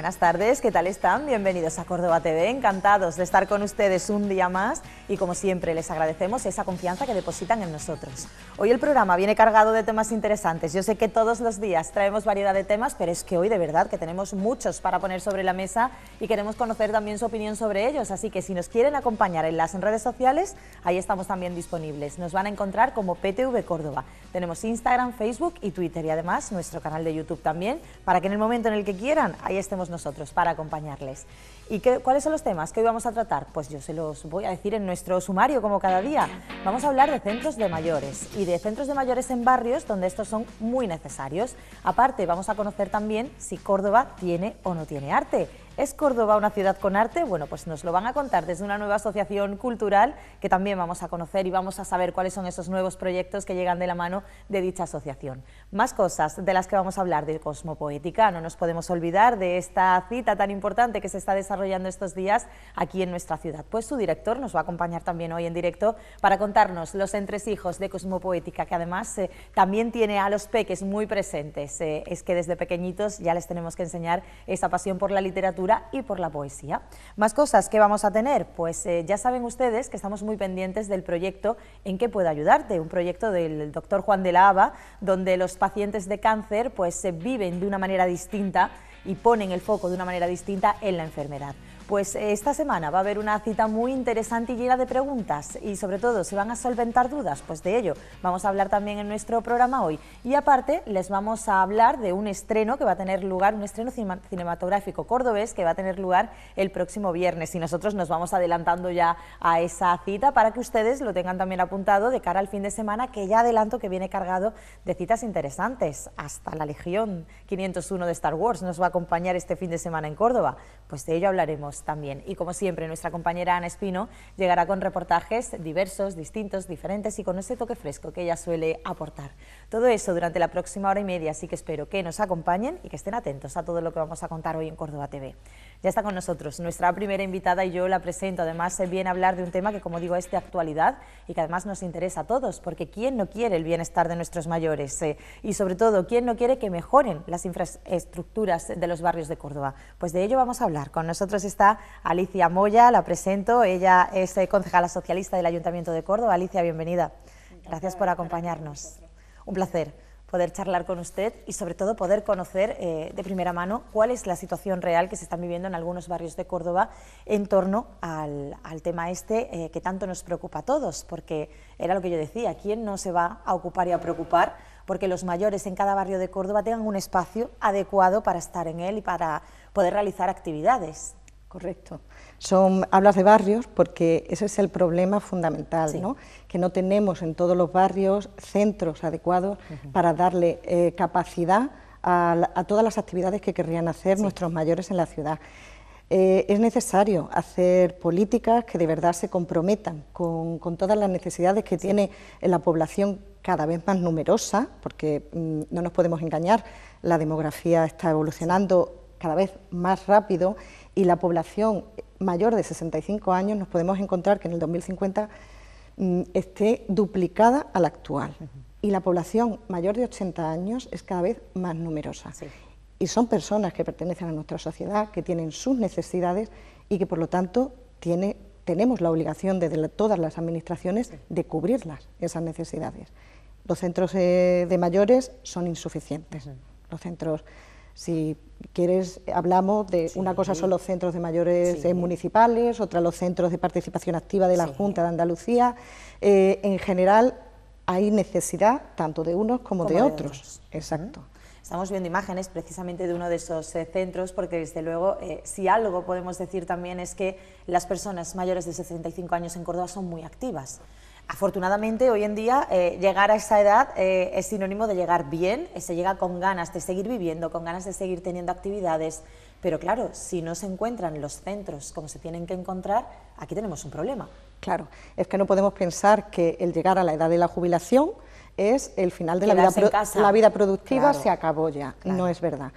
Buenas tardes, ¿qué tal están? Bienvenidos a Córdoba TV, encantados de estar con ustedes un día más y como siempre les agradecemos esa confianza que depositan en nosotros. Hoy el programa viene cargado de temas interesantes, yo sé que todos los días traemos variedad de temas, pero es que hoy de verdad que tenemos muchos para poner sobre la mesa y queremos conocer también su opinión sobre ellos, así que si nos quieren acompañar en las redes sociales, ahí estamos también disponibles. Nos van a encontrar como PTV Córdoba. Tenemos Instagram, Facebook y Twitter y además nuestro canal de YouTube también, para que en el momento en el que quieran, ahí estemos nosotros para acompañarles. ¿Y qué, cuáles son los temas que hoy vamos a tratar? Pues yo se los voy a decir en nuestro sumario, como cada día. Vamos a hablar de centros de mayores y de centros de mayores en barrios donde estos son muy necesarios. Aparte, vamos a conocer también si Córdoba tiene o no tiene arte. ¿Es Córdoba una ciudad con arte? Bueno, pues nos lo van a contar desde una nueva asociación cultural que también vamos a conocer y vamos a saber cuáles son esos nuevos proyectos que llegan de la mano de dicha asociación. Más cosas de las que vamos a hablar de Cosmopoética. No nos podemos olvidar de esta cita tan importante que se está desarrollando estos días aquí en nuestra ciudad. Pues su director nos va a acompañar también hoy en directo para contarnos los entresijos de Cosmopoética, que además eh, también tiene a los peques muy presentes. Eh, es que desde pequeñitos ya les tenemos que enseñar esa pasión por la literatura y por la poesía. Más cosas que vamos a tener, pues eh, ya saben ustedes que estamos muy pendientes del proyecto En qué puedo ayudarte, un proyecto del doctor Juan de la Haba, donde los pacientes de cáncer pues viven de una manera distinta y ponen el foco de una manera distinta en la enfermedad. Pues eh, esta semana va a haber una cita muy interesante y llena de preguntas y sobre todo se van a solventar dudas, pues de ello vamos a hablar también en nuestro programa hoy. Y aparte les vamos a hablar de un estreno que va a tener lugar, un estreno cinematográfico cordobés que va a tener lugar el próximo viernes y nosotros nos vamos adelantando ya a esa cita para que ustedes lo tengan también apuntado de cara al fin de semana que ya adelanto que viene cargado de citas interesantes. Hasta la Legión 501 de Star Wars nos va a acompañar este fin de semana en Córdoba. Pues de ello hablaremos también. Y como siempre, nuestra compañera Ana Espino llegará con reportajes diversos, distintos, diferentes y con ese toque fresco que ella suele aportar. Todo eso durante la próxima hora y media, así que espero que nos acompañen y que estén atentos a todo lo que vamos a contar hoy en Córdoba TV. Ya está con nosotros nuestra primera invitada y yo la presento. Además, se viene a hablar de un tema que, como digo, es de actualidad y que además nos interesa a todos, porque ¿quién no quiere el bienestar de nuestros mayores? Eh, y sobre todo, ¿quién no quiere que mejoren las infraestructuras de los barrios de Córdoba? Pues de ello vamos a hablar. Con nosotros está Alicia Moya, la presento. Ella es eh, concejala socialista del Ayuntamiento de Córdoba. Alicia, bienvenida. Gracias por acompañarnos. Un placer poder charlar con usted y sobre todo poder conocer eh, de primera mano cuál es la situación real que se está viviendo en algunos barrios de Córdoba en torno al, tema este eh, que tanto nos preocupa a todos, porque era lo que yo decía, ¿quién no se va a ocupar y a preocupar porque los mayores en cada barrio de Córdoba tengan un espacio adecuado para estar en él y para poder realizar actividades? Correcto. Son, hablas de barrios porque ese es el problema fundamental, ¿no? que no tenemos en todos los barrios centros adecuados para darle eh, capacidad a, todas las actividades que querrían hacer nuestros mayores en la ciudad. Eh, es necesario hacer políticas que de verdad se comprometan con, todas las necesidades que tiene la población cada vez más numerosa, porque mm, no nos podemos engañar, la demografía está evolucionando cada vez más rápido y la población mayor de 65 años nos podemos encontrar que en el 2050 mm, esté duplicada a la actual. Y la población mayor de 80 años es cada vez más numerosa. Y son personas que pertenecen a nuestra sociedad, que tienen sus necesidades y que por lo tanto tiene, tenemos la obligación de todas las administraciones de cubrirlas, esas necesidades. Los centros eh, de mayores son insuficientes. Los centros si quieres, hablamos de una cosa son los centros de mayores eh, municipales, otra los centros de participación activa de la Junta de Andalucía. Eh, en general hay necesidad tanto de unos como, de, otros. Exacto. Estamos viendo imágenes precisamente de uno de esos eh, centros porque desde luego si algo podemos decir también es que las personas mayores de 65 años en Córdoba son muy activas. Afortunadamente, hoy en día, eh, llegar a esa edad eh, es sinónimo de llegar bien, eh, se llega con ganas de seguir viviendo, con ganas de seguir teniendo actividades, pero claro, si no se encuentran los centros como se tienen que encontrar, aquí tenemos un problema. Claro, es que no podemos pensar que el llegar a la edad de la jubilación es el final de la vida, la vida productiva, se acabó ya, no es verdad.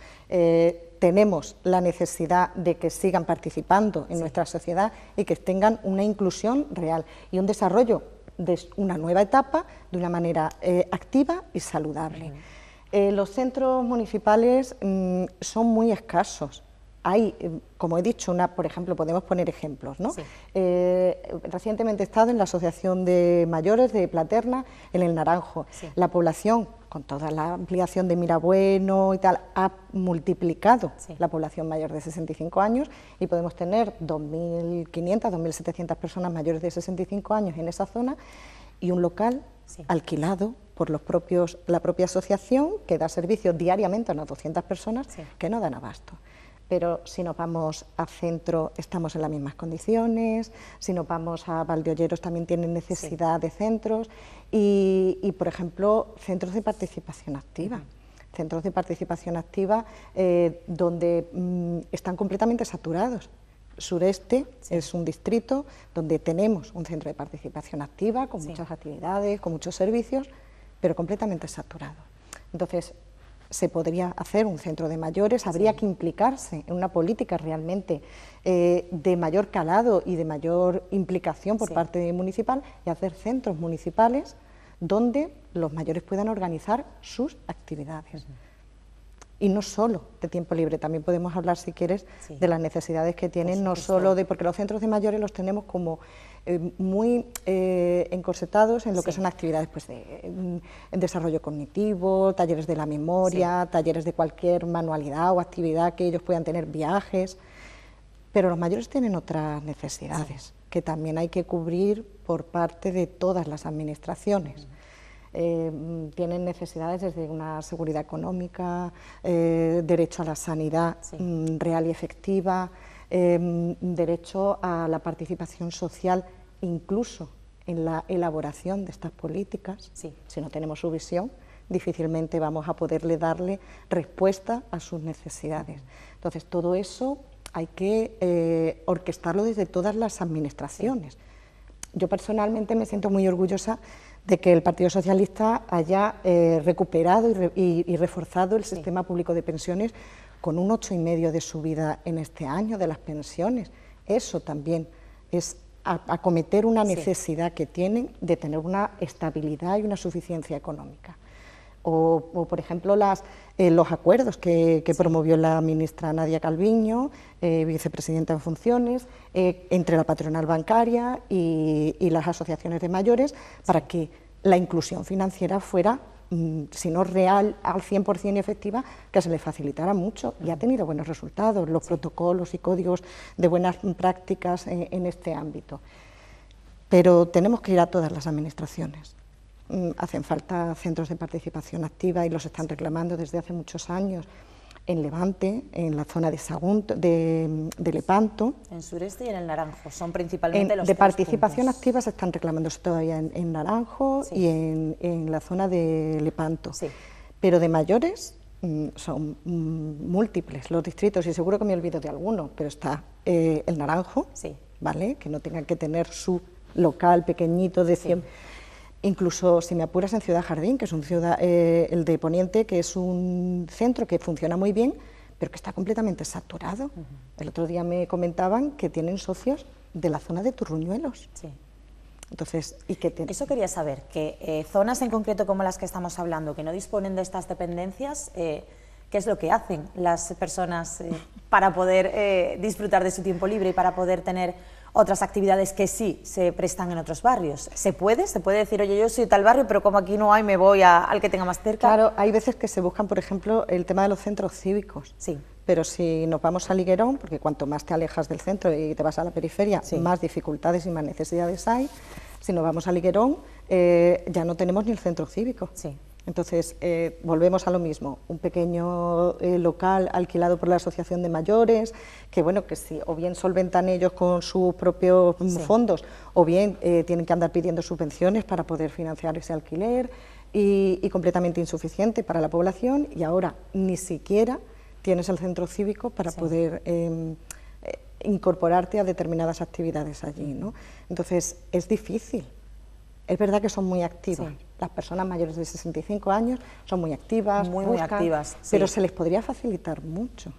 tenemos la necesidad de que sigan participando en nuestra sociedad y que tengan una inclusión real y un desarrollo de una nueva etapa de una manera eh, activa y saludable. Eh, los centros municipales mm, son muy escasos hay, eh, como he dicho, una, por ejemplo, podemos poner ejemplos. ¿no? Eh, recientemente he estado en la Asociación de Mayores de Platerna, en el Naranjo. La población, con toda la ampliación de Mirabueno y tal, ha multiplicado la población mayor de 65 años y podemos tener 2.500, 2.700 personas mayores de 65 años en esa zona y un local alquilado por los propios, la propia asociación que da servicio diariamente a unas 200 personas que no dan abasto pero si nos vamos a centro estamos en las mismas condiciones, si nos vamos a Valdeolleros también tienen necesidad de centros y, por ejemplo, centros de participación activa. Centros de participación activa eh, donde mm, están completamente saturados. Sureste es un distrito donde tenemos un centro de participación activa con muchas actividades, con muchos servicios, pero completamente saturado. Entonces, se podría hacer un centro de mayores, habría que implicarse en una política realmente eh, de mayor calado y de mayor implicación por parte municipal y hacer centros municipales donde los mayores puedan organizar sus actividades. Y no solo de tiempo libre, también podemos hablar, si quieres, de las necesidades que tienen, no solo de, porque los centros de mayores los tenemos como eh, muy eh, encorsetados en lo que son actividades pues, de mm, desarrollo cognitivo, talleres de la memoria, talleres de cualquier manualidad o actividad que ellos puedan tener, viajes, pero los mayores tienen otras necesidades que también hay que cubrir por parte de todas las administraciones. Eh, tienen necesidades desde una seguridad económica, derecho a la sanidad mm, real y efectiva, Em, derecho a la participación social incluso en la elaboración de estas políticas. Si no tenemos su visión, difícilmente vamos a poderle darle respuesta a sus necesidades. Entonces, todo eso hay que eh, orquestarlo desde todas las administraciones. Yo personalmente me siento muy orgullosa de que el Partido Socialista haya eh, recuperado y, reforzado el sistema público de pensiones con un ocho y medio de subida en este año de las pensiones. Eso también es acometer una necesidad que tienen de tener una estabilidad y una suficiencia económica. O, por ejemplo, las, eh, los acuerdos que, promovió la ministra Nadia Calviño, eh, vicepresidenta en funciones, eh, entre la patronal bancaria y, y las asociaciones de mayores, para que la inclusión financiera fuera Mm, si no real al 100% y efectiva, que se le facilitara mucho y ha tenido buenos resultados, los protocolos y códigos de buenas prácticas en, este ámbito. Pero tenemos que ir a todas las administraciones. Mm, hacen falta centros de participación activa y los están reclamando desde hace muchos años en Levante, en la zona de Sagunt, de, Lepanto. En sureste y en el Naranjo, son principalmente los De participación activa se están reclamándose todavía en, Naranjo y en, la zona de Lepanto. Pero de mayores mm, son mm, múltiples los distritos y seguro que me olvido de alguno, pero está eh, el Naranjo, ¿vale? que no tengan que tener su local pequeñito de 100 incluso si me apuras en Ciudad Jardín, que es un ciudad, eh, el de Poniente, que es un centro que funciona muy bien, pero que está completamente saturado. El otro día me comentaban que tienen socios de la zona de Turruñuelos. Sí. Entonces, ¿y qué Eso quería saber, que eh, zonas en concreto como las que estamos hablando, que no disponen de estas dependencias, eh, ¿qué es lo que hacen las personas para poder disfrutar de su tiempo libre y para poder tener otras actividades que sí se prestan en otros barrios. ¿Se puede? ¿Se puede decir, oye, yo soy tal barrio, pero como aquí no hay, me voy al que tenga más cerca? Claro, hay veces que se buscan, por ejemplo, el tema de los centros cívicos. Sí. Pero si nos vamos a Liguerón, porque cuanto más te alejas del centro y te vas a la periferia, más dificultades y más necesidades hay. Si nos vamos a Liguerón, eh, ya no tenemos ni el centro cívico. Sí. Entonces, eh, volvemos a lo mismo, un pequeño eh, local alquilado por la Asociación de Mayores, que bueno, que si o bien solventan ellos con sus propios fondos, o bien eh, tienen que andar pidiendo subvenciones para poder financiar ese alquiler, y, completamente insuficiente para la población, y ahora ni siquiera tienes el centro cívico para poder em, incorporarte a determinadas actividades allí. ¿no? Entonces, es difícil. Es verdad que son muy activas las personas mayores de 65 años son muy activas, muy, activas, pero se les podría facilitar mucho.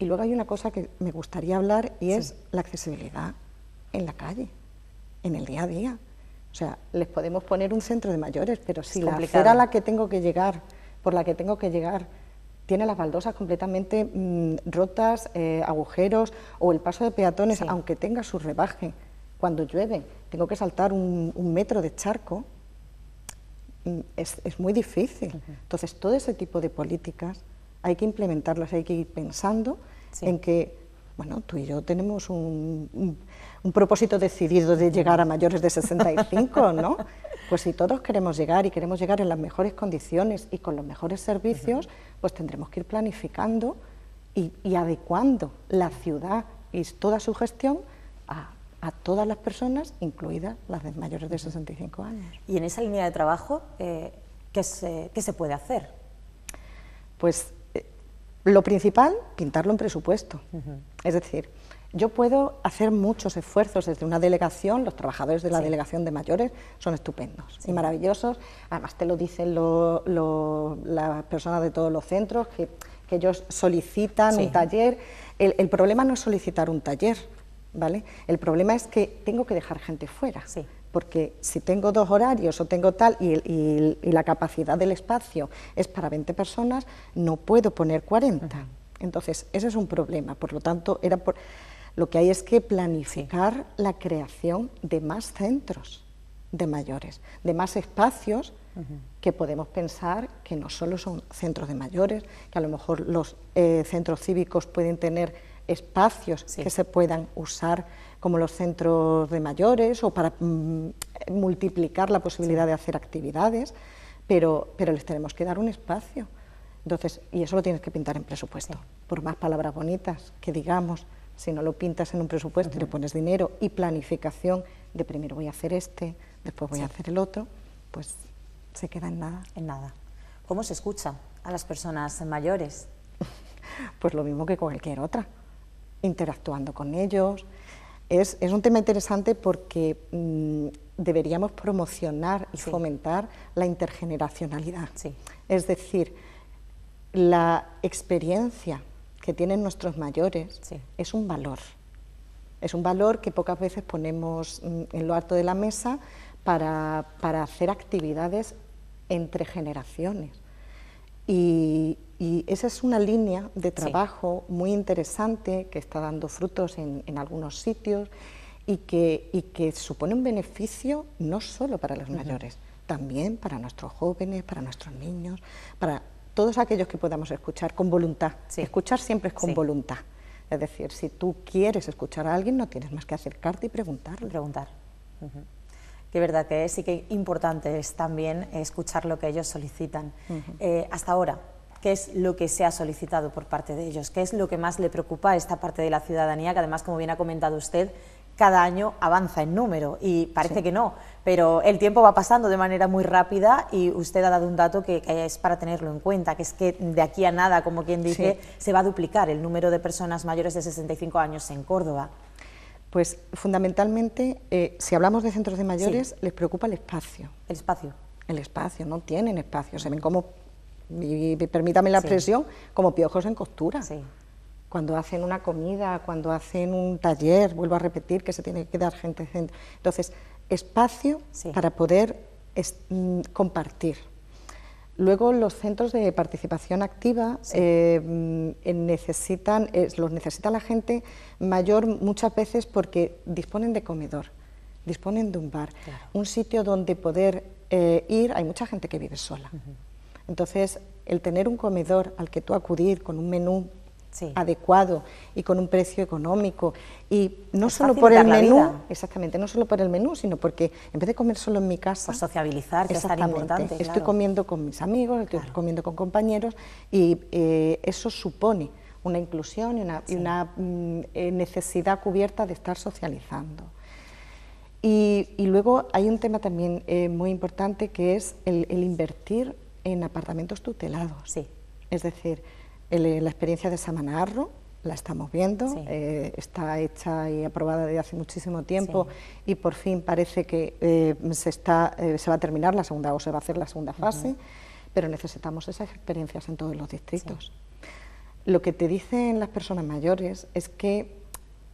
Y luego hay una cosa que me gustaría hablar y es la accesibilidad en la calle, en el día a día. O sea, les podemos poner un centro de mayores, pero si la acera a la que tengo que llegar, por la que tengo que llegar, tiene las baldosas completamente mm, rotas, eh, agujeros, o el paso de peatones, aunque tenga su rebaje, cuando llueve, tengo que saltar un, metro de charco, mm, es, muy difícil. Entonces, todo ese tipo de políticas hay que implementarlas, hay que ir pensando en que, bueno, tú y yo tenemos un, un propósito decidido de llegar a mayores de 65, ¿no? Pues si todos queremos llegar y queremos llegar en las mejores condiciones y con los mejores servicios, pues tendremos que ir planificando y, adecuando la ciudad y toda su gestión a, todas las personas, incluidas las de mayores de 65 años. Y en esa línea de trabajo, eh, ¿qué, se, ¿qué, se, puede hacer? Pues eh, lo principal, pintarlo en presupuesto. Es decir, yo puedo hacer muchos esfuerzos desde una delegación, los trabajadores de la delegación de mayores son estupendos y maravillosos, además te lo dicen las personas de todos los centros, que, ellos solicitan un taller. El, problema no es solicitar un taller, ¿vale? El problema es que tengo que dejar gente fuera. Porque si tengo dos horarios o tengo tal y, la capacidad del espacio es para 20 personas, no puedo poner 40. Entonces, ese es un problema. Por lo tanto, era por, lo que hay es que planificar la creación de más centros de mayores, de más espacios que podemos pensar que no solo son centros de mayores, que a lo mejor los eh, centros cívicos pueden tener espacios que se puedan usar como los centros de mayores o para mm, multiplicar la posibilidad de hacer actividades, pero, pero les tenemos que dar un espacio. Entonces, y eso lo tienes que pintar en presupuesto, por más palabras bonitas que digamos, si no lo pintas en un presupuesto y le pones dinero y planificación de primero voy a hacer este, después voy a hacer el otro, pues se queda en nada. En nada. ¿Cómo se escucha a las personas mayores? pues lo mismo que cualquier otra, interactuando con ellos. Es, un tema interesante porque mm, deberíamos promocionar y fomentar la intergeneracionalidad. Es decir, la experiencia que tienen nuestros mayores es un valor. Es un valor que pocas veces ponemos mm, en lo alto de la mesa para, hacer actividades entre generaciones. Y, esa es una línea de trabajo muy interesante que está dando frutos en, algunos sitios y que, y que, supone un beneficio no solo para los mayores, también para nuestros jóvenes, para nuestros niños, para todos aquellos que podamos escuchar con voluntad. Escuchar siempre es con voluntad. Es decir, si tú quieres escuchar a alguien, no tienes más que acercarte y preguntarle. Preguntar. Que verdad que sí que importante es también escuchar lo que ellos solicitan. Eh, hasta ahora, ¿qué es lo que se ha solicitado por parte de ellos? ¿Qué es lo que más le preocupa a esta parte de la ciudadanía? Que además, como bien ha comentado usted, cada año avanza en número y parece que no, pero el tiempo va pasando de manera muy rápida y usted ha dado un dato que, es para tenerlo en cuenta, que es que de aquí a nada, como quien dice, se va a duplicar el número de personas mayores de 65 años en Córdoba. Pues fundamentalmente, eh, si hablamos de centros de mayores, les preocupa el espacio. El espacio. El espacio, no tienen espacio, se ven como, y, permítame la expresión, como piojos en costura. Sí cuando hacen una comida, cuando hacen un taller, vuelvo a repetir que se tiene que dar gente. gente. Entonces, espacio para poder mm, compartir. Luego los centros de participación activa eh, mm, necesitan, los necesita la gente mayor muchas veces porque disponen de comedor, disponen de un bar, un sitio donde poder eh, ir, hay mucha gente que vive sola. Entonces, el tener un comedor al que tú acudir con un menú adecuado y con un precio económico. Y no solo por el menú, exactamente, no solo por el menú, sino porque en vez de comer solo en mi casa... Por sociabilizar, que es tan importante. Estoy comiendo con mis amigos, estoy comiendo con compañeros y eh, eso supone una inclusión y una, mm, eh, necesidad cubierta de estar socializando. Y, luego hay un tema también eh, muy importante que es el, el invertir en apartamentos tutelados. Sí. Es decir, la experiencia de Samanarro la estamos viendo, eh, está hecha y aprobada desde hace muchísimo tiempo y por fin parece que eh, se, está, eh, se va a terminar la segunda o se va a hacer la segunda fase, pero necesitamos esas experiencias en todos los distritos. Lo que te dicen las personas mayores es que,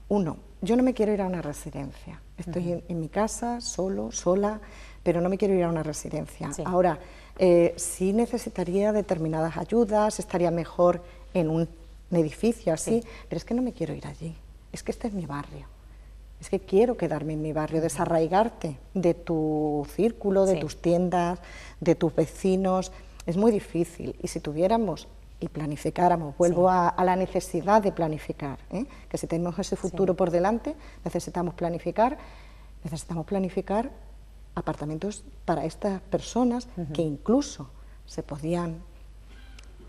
uno, yo no me quiero ir a una residencia, estoy en, mi casa, solo, sola, pero no me quiero ir a una residencia. Ahora, eh, sí necesitaría determinadas ayudas, estaría mejor en un edificio así, pero es que no me quiero ir allí, es que este es mi barrio. Es que quiero quedarme en mi barrio, desarraigarte de tu círculo, de tus tiendas, de tus vecinos. Es muy difícil. Y si tuviéramos y planificáramos, vuelvo a, la necesidad de planificar, ¿eh? que si tenemos ese futuro por delante, necesitamos planificar, necesitamos planificar apartamentos para estas personas que incluso se podían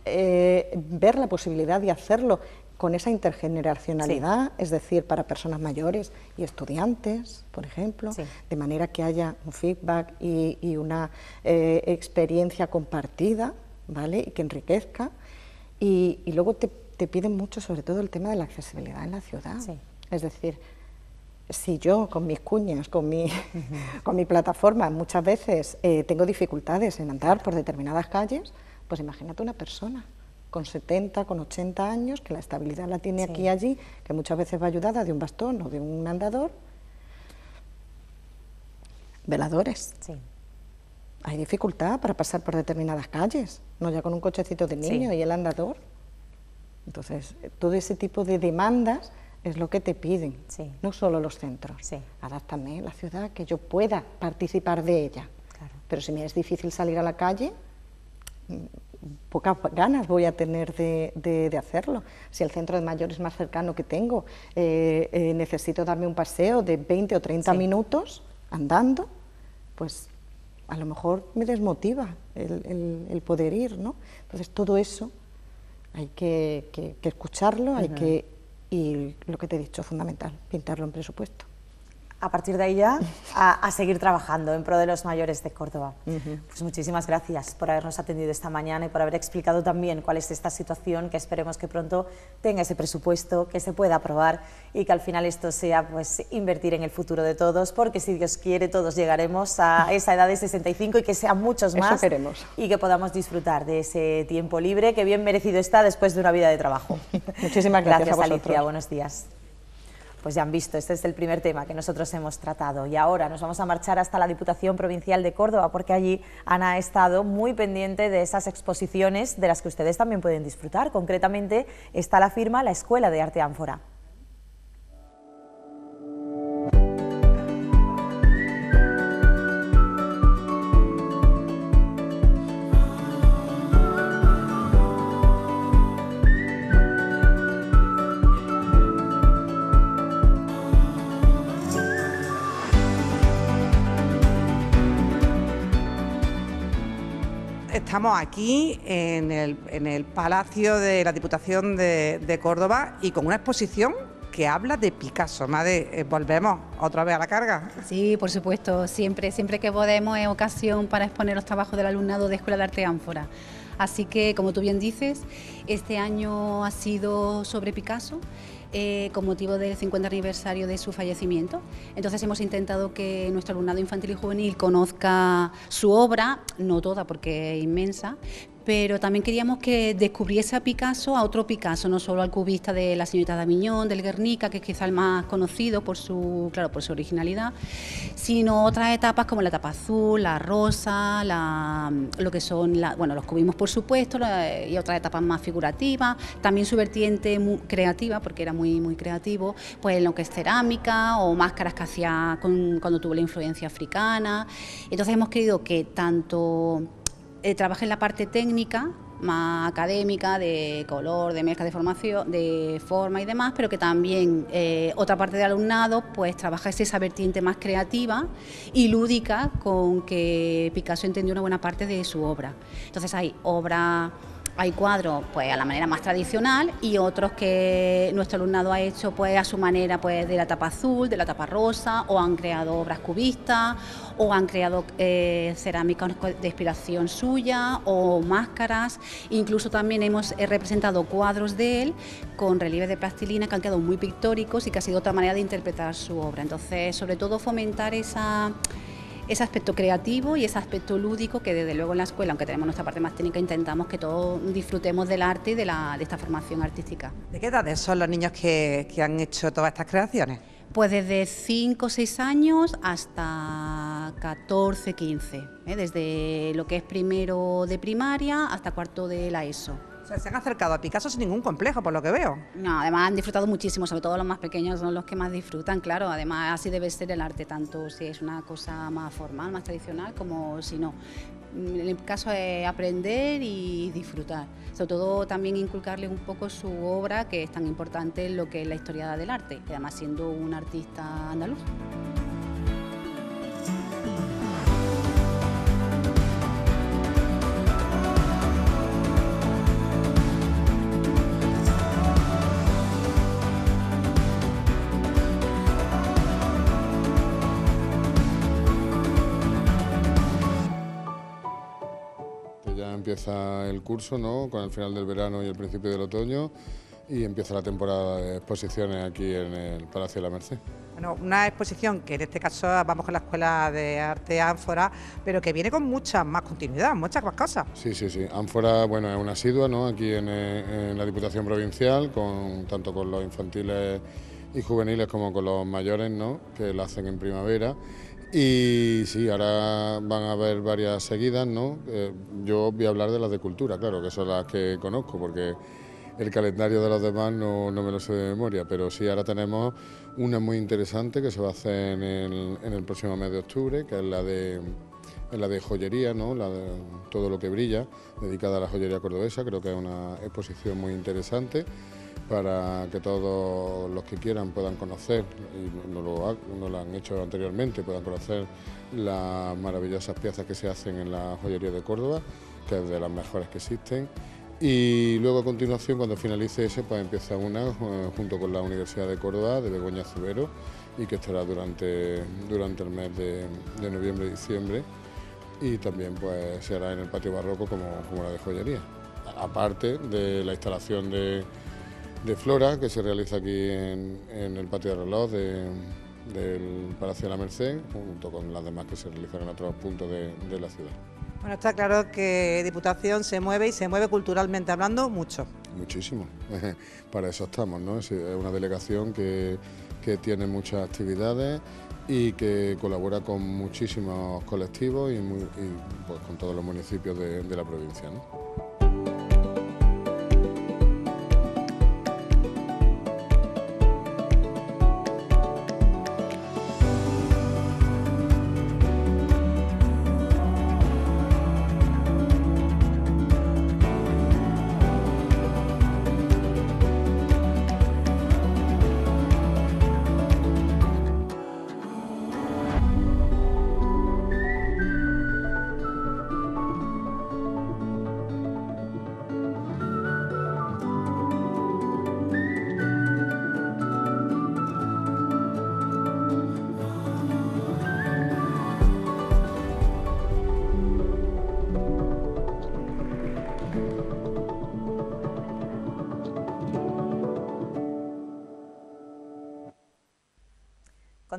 eh, ver la posibilidad de hacerlo con esa intergeneracionalidad, es decir, para personas mayores y estudiantes, por ejemplo, de manera que haya un feedback y, una eh, experiencia compartida, ¿vale? Y que enriquezca. Y, luego te, piden mucho, sobre todo, el tema de la accesibilidad en la ciudad. Es decir, si yo con mis cuñas, con mi, con mi plataforma, muchas veces eh, tengo dificultades en andar por determinadas calles, pues imagínate una persona con 70, con 80 años, que la estabilidad la tiene aquí y allí, que muchas veces va ayudada de un bastón o de un andador. Veladores. Sí. Hay dificultad para pasar por determinadas calles, no ya con un cochecito de niño y el andador. Entonces, todo ese tipo de demandas es lo que te piden, no solo los centros. Sí. Adáptame la ciudad, que yo pueda participar de ella. Pero si me es difícil salir a la calle, pocas ganas voy a tener de, hacerlo. Si el centro de mayores más cercano que tengo, eh, eh, necesito darme un paseo de 20 o 30 minutos andando, pues a lo mejor me desmotiva el, poder ir, ¿no? Entonces todo eso hay que, escucharlo, hay que, y lo que te he dicho, fundamental, pintarlo en presupuesto a partir de ahí ya a, seguir trabajando en pro de los mayores de Córdoba. Pues muchísimas gracias por habernos atendido esta mañana y por haber explicado también cuál es esta situación, que esperemos que pronto tenga ese presupuesto, que se pueda aprobar y que al final esto sea pues invertir en el futuro de todos, porque si Dios quiere todos llegaremos a esa edad de 65 y que sean muchos más y que podamos disfrutar de ese tiempo libre que bien merecido está después de una vida de trabajo. Muchísimas gracias, gracias Alicia, buenos días pues ya han visto, este es el primer tema que nosotros hemos tratado. Y ahora nos vamos a marchar hasta la Diputación Provincial de Córdoba, porque allí Ana ha estado muy pendiente de esas exposiciones de las que ustedes también pueden disfrutar. Concretamente está la firma La Escuela de Arte Ánfora. Estamos aquí en el, Palacio de la Diputación de, Córdoba y con una exposición que habla de Picasso. Madre, eh, volvemos otra vez a la carga. Sí, por supuesto, siempre, siempre que podemos es ocasión para exponer los trabajos del alumnado de Escuela de Arte Ánfora. Así que, como tú bien dices, este año ha sido sobre Picasso eh, con motivo del 50 aniversario de su fallecimiento. Entonces hemos intentado que nuestro alumnado infantil y juvenil conozca su obra, no toda porque es inmensa, pero también queríamos que descubriese a Picasso, a otro Picasso, no solo al cubista de la señorita D'Avignon, del Guernica, que es quizá el más conocido por su, claro, por su originalidad, sino otras etapas como la etapa azul, la rosa, lo que son bueno, los cubismos por supuesto, y otras etapas más figurativas, también su vertiente creativa, porque era muy, muy creativo, pues en lo que es cerámica o máscaras que hacía cuando tuvo la influencia africana. Entonces hemos querido que tanto eh, trabaja en la parte técnica, más académica, de color, de mezcla de formación, de forma y demás, pero que también eh, otra parte del alumnado pues trabaja esa vertiente más creativa y lúdica con que Picasso entendió una buena parte de su obra. Entonces hay obra hay cuadros pues a la manera más tradicional y otros que nuestro alumnado ha hecho pues a su manera pues de la tapa azul, de la tapa rosa o han creado obras cubistas o han creado eh, cerámicas de inspiración suya o máscaras, incluso también hemos eh, representado cuadros de él con relieves de plastilina que han quedado muy pictóricos y que ha sido otra manera de interpretar su obra. Entonces, sobre todo fomentar esa ese aspecto creativo y ese aspecto lúdico que desde luego en la escuela, aunque tenemos nuestra parte más técnica, intentamos que todos disfrutemos del arte y de, la, de esta formación artística. ¿De qué edades son los niños que, han hecho todas estas creaciones? Pues desde 5 o 6 años hasta 14, 15, ¿eh? desde lo que es primero de primaria hasta cuarto de la ESO. Se han acercado a Picasso sin ningún complejo, por lo que veo. No, además han disfrutado muchísimo, sobre todo los más pequeños son los que más disfrutan, claro. Además, así debe ser el arte, tanto si es una cosa más formal, más tradicional, como si no. En el caso es aprender y disfrutar. Sobre todo también inculcarle un poco su obra, que es tan importante en lo que es la historia del arte, además siendo un artista andaluz. Empieza el curso, ¿no? con el final del verano y el principio del otoño, y empieza la temporada de exposiciones aquí en el Palacio de la Merced. Bueno, una exposición que en este caso vamos con la Escuela de Arte Ánfora, pero que viene con mucha más continuidad, muchas más cosas. Sí, sí, sí. Ánfora, bueno, es una asidua, ¿no? Aquí en, en la Diputación Provincial, con, tanto con los infantiles y juveniles como con los mayores, ¿no? Que lo hacen en primavera. Y sí, ahora van a haber varias seguidas, ¿no? Eh, yo voy a hablar de las de cultura, claro, que son las que conozco, porque el calendario de los demás no, me lo sé de memoria, pero sí, ahora tenemos una muy interesante que se va a hacer en el, próximo mes de octubre, que es la de, la de joyería, ¿no? La de todo lo que brilla, dedicada a la joyería cordobesa, creo que es una exposición muy interesante para que todos los que quieran puedan conocer, y no lo, han hecho anteriormente, puedan conocer las maravillosas piezas que se hacen en la joyería de Córdoba, que es de las mejores que existen. Y luego a continuación, cuando finalice ese, pues empieza una eh, junto con la Universidad de Córdoba, de Begoña Cubero, y que estará durante, durante el mes de, noviembre y diciembre. Y también pues se hará en el patio barroco como, como la de joyería. Aparte de la instalación de, de flora que se realiza aquí en, el patio de reloj del Palacio de la Merced, junto con las demás que se realizan en otros puntos de, la ciudad. Bueno, está claro que Diputación se mueve y se mueve culturalmente hablando mucho. Muchísimo. Para eso estamos, ¿no? Es una delegación que, tiene muchas actividades y que colabora con muchísimos colectivos y, pues, con todos los municipios de, de la provincia. ¿no?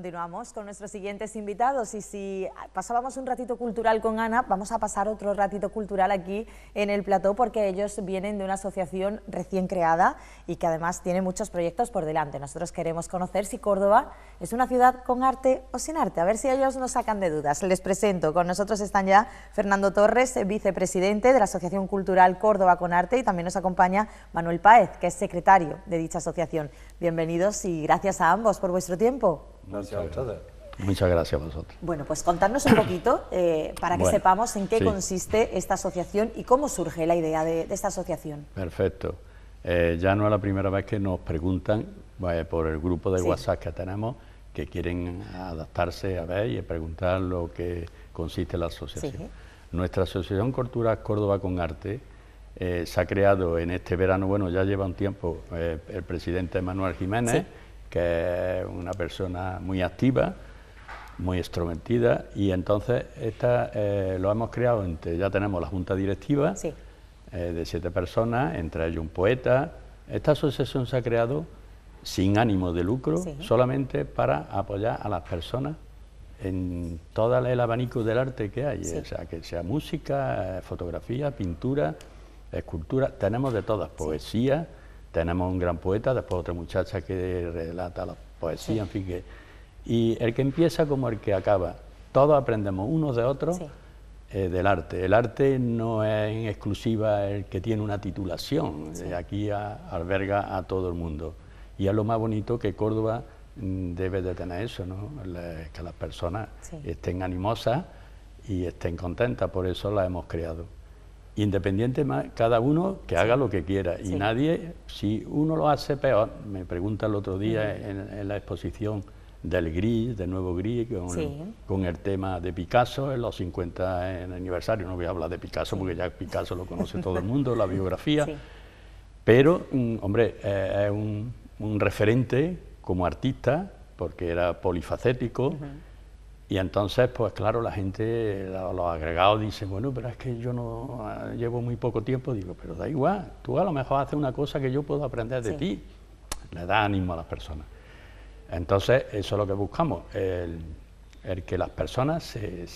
Continuamos con nuestros siguientes invitados y si pasábamos un ratito cultural con Ana, vamos a pasar otro ratito cultural aquí en el plató porque ellos vienen de una asociación recién creada y que además tiene muchos proyectos por delante. Nosotros queremos conocer si Córdoba es una ciudad con arte o sin arte, a ver si ellos nos sacan de dudas. Les presento, con nosotros están ya Fernando Torres, vicepresidente de la Asociación Cultural Córdoba con Arte y también nos acompaña Manuel Páez, que es secretario de dicha asociación. Bienvenidos y gracias a ambos por vuestro tiempo. Gracias a ustedes. Muchas gracias a vosotros. Bueno, pues contarnos un poquito eh, para que sepamos en qué consiste esta asociación y cómo surge la idea de, esta asociación. Perfecto. Eh, ya no es la primera vez que nos preguntan por el grupo de WhatsApp que tenemos que quieren adaptarse a ver y preguntar lo que consiste la asociación. Nuestra asociación Cultura Córdoba con Arte eh, se ha creado en este verano, bueno, ya lleva un tiempo el presidente Manuel Jiménez que es una persona muy activa, muy extrovertida, y entonces esta eh, lo hemos creado, entre, ya tenemos la junta directiva eh, de siete personas, entre ellos un poeta. Esta asociación se ha creado sin ánimo de lucro, solamente para apoyar a las personas en todo el abanico del arte que hay, o sea, que sea música, eh, fotografía, pintura, escultura, tenemos de todas, poesía tenemos un gran poeta, después otra muchacha que relata la poesía, en fin, que... Y el que empieza como el que acaba. todos aprendemos unos de otros eh, del arte. El arte no es en exclusiva el que tiene una titulación, aquí alberga a todo el mundo. Y es lo más bonito que Córdoba mm, debe de tener eso, ¿no? que las personas estén animosas y estén contentas, por eso la hemos creado. Independiente cada uno que haga lo que quiera. Y nadie, si uno lo hace peor, me pregunta el otro día en la exposición, del gris, del nuevo gris, con, el, tema de Picasso en los 50 en aniversario. No voy a hablar de Picasso porque ya Picasso lo conoce todo el mundo, la biografía. Pero, mm, hombre, eh, es un, referente como artista porque era polifacético. Y entonces, pues claro, la gente, los agregados dicen, bueno, pero es que yo no eh, llevo muy poco tiempo. Digo, pero da igual, tú a lo mejor haces una cosa que yo puedo aprender de ti. Le da ánimo a las personas. Entonces, eso es lo que buscamos, el, que las personas se,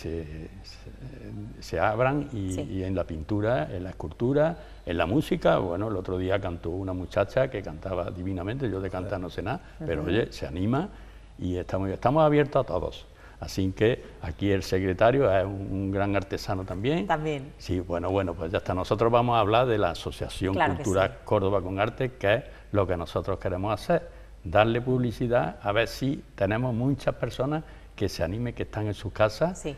se, abran y, en la pintura, en la escultura, en la música. Bueno, el otro día cantó una muchacha que cantaba divinamente, yo de cantar no sé nada, pero oye, se anima y estamos, estamos abiertos a todos. Así que aquí el secretario es un, gran artesano también. También. Sí, bueno, bueno, pues ya está. Nosotros vamos a hablar de la Asociación Cultural Córdoba con Arte, que es lo que nosotros queremos hacer darle publicidad, a ver si tenemos muchas personas que se animen, que están en sus casas. Sí.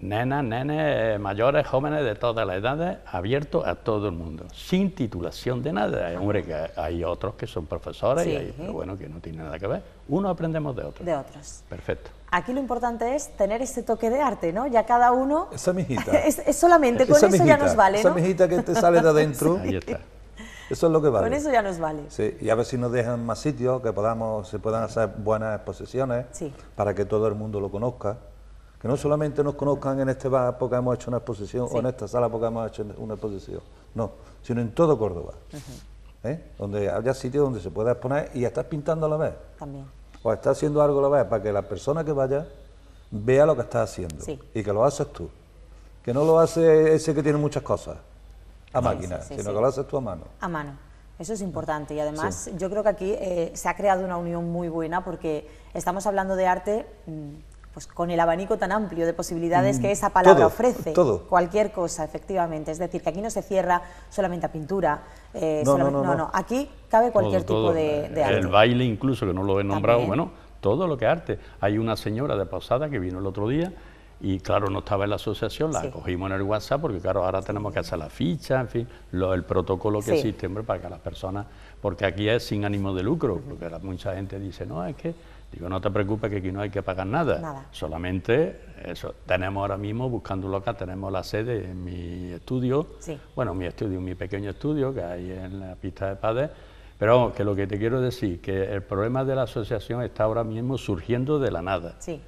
Nenas, nenes, mayores, jóvenes de todas las edades, abiertos a todo el mundo, sin titulación de nada. Hombre, que hay otros que son profesores, y hay, pero bueno, que no tiene nada que ver. Uno aprendemos de otros. De otros. Perfecto. Aquí lo importante es tener ese toque de arte, ¿no? Ya cada uno... Esa mijita. es, solamente, con eso ya nos vale, ¿no? Esa mijita que te sale de adentro. Ahí está. Eso es lo que vale. Con eso ya nos vale. Sí, y a ver si nos dejan más sitios, que podamos, se puedan hacer buenas exposiciones para que todo el mundo lo conozca. Que no solamente nos conozcan en este bar porque hemos hecho una exposición o en esta sala porque hemos hecho una exposición, no, sino en todo Córdoba. ¿eh? Donde haya sitios donde se pueda exponer y estás pintando a la vez. También. O estás haciendo algo la vez para que la persona que vaya vea lo que estás haciendo y que lo haces tú. Que no lo hace ese que tiene muchas cosas a máquina, sino que lo haces tú a mano. A mano. Eso es importante y además yo creo que aquí eh, se ha creado una unión muy buena porque estamos hablando de arte mm, pues con el abanico tan amplio de posibilidades que mm, esa palabra ofrece. Todo. Cualquier cosa, efectivamente. Es decir, que aquí no se cierra solamente a pintura. Eh, no, no, no, Aquí cabe cualquier tipo de, arte. El baile incluso, que no lo he nombrado, bueno, todo lo que es arte. Hay una señora de Posada que vino el otro día y claro, no estaba en la asociación, la cogimos en el WhatsApp porque claro, ahora tenemos que hacer la ficha, en fin, lo, el protocolo que existe, hombre, para que las personas, porque aquí es sin ánimo de lucro, porque mucha gente dice, no, es que, digo, no te preocupes que aquí no hay que pagar nada, solamente eso, tenemos ahora mismo, buscando un local, tenemos la sede en mi estudio, bueno, mi estudio, mi pequeño estudio que hay en la pista de padres, pero que lo que te quiero decir, que el problema de la asociación está ahora mismo surgiendo de la nada. Sí.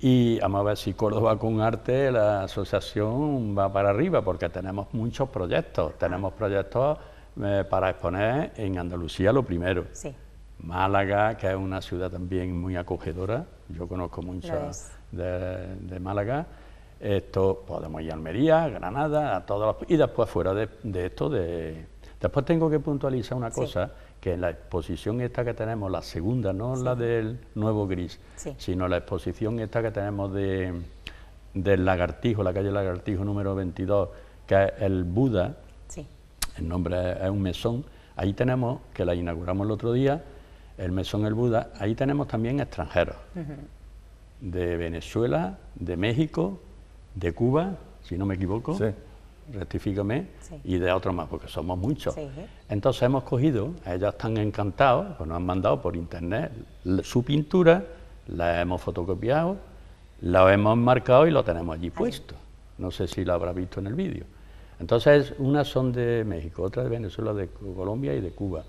Y vamos a ver si Córdoba con Arte, la asociación va para arriba, porque tenemos muchos proyectos. Tenemos proyectos eh, para exponer en Andalucía lo primero. Sí. Málaga, que es una ciudad también muy acogedora. Yo conozco mucho de, Málaga. Esto podemos ir a Almería, Granada, a todos y después fuera de, esto de después tengo que puntualizar una cosa que en la exposición esta que tenemos, la segunda, no la del nuevo gris, sino la exposición esta que tenemos de, del Lagartijo, la calle Lagartijo número 22, que es el Buda, el nombre es un mesón, ahí tenemos, que la inauguramos el otro día, el mesón El Buda, ahí tenemos también extranjeros, de Venezuela, de México, de Cuba, si no me equivoco rectifícame, y de otros más, porque somos muchos. Entonces hemos cogido, ellos están encantados, pues nos han mandado por internet su pintura, la hemos fotocopiado, la hemos marcado y lo tenemos allí puesto. No sé si lo habrá visto en el vídeo. Entonces, unas son de México, otras de Venezuela, de Colombia y de Cuba.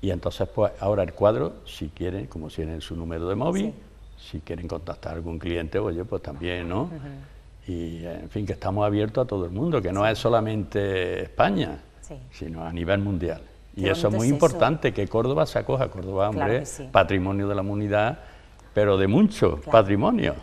Y entonces, pues ahora el cuadro, si quieren, como tienen su número de móvil, si quieren contactar a algún cliente, oye, pues también, ¿no? y en fin, que estamos abiertos a todo el mundo, que no es solamente España, sino a nivel mundial. y eso es muy importante, que Córdoba se acoja, Córdoba, hombre, patrimonio de la humanidad, pero de mucho patrimonio,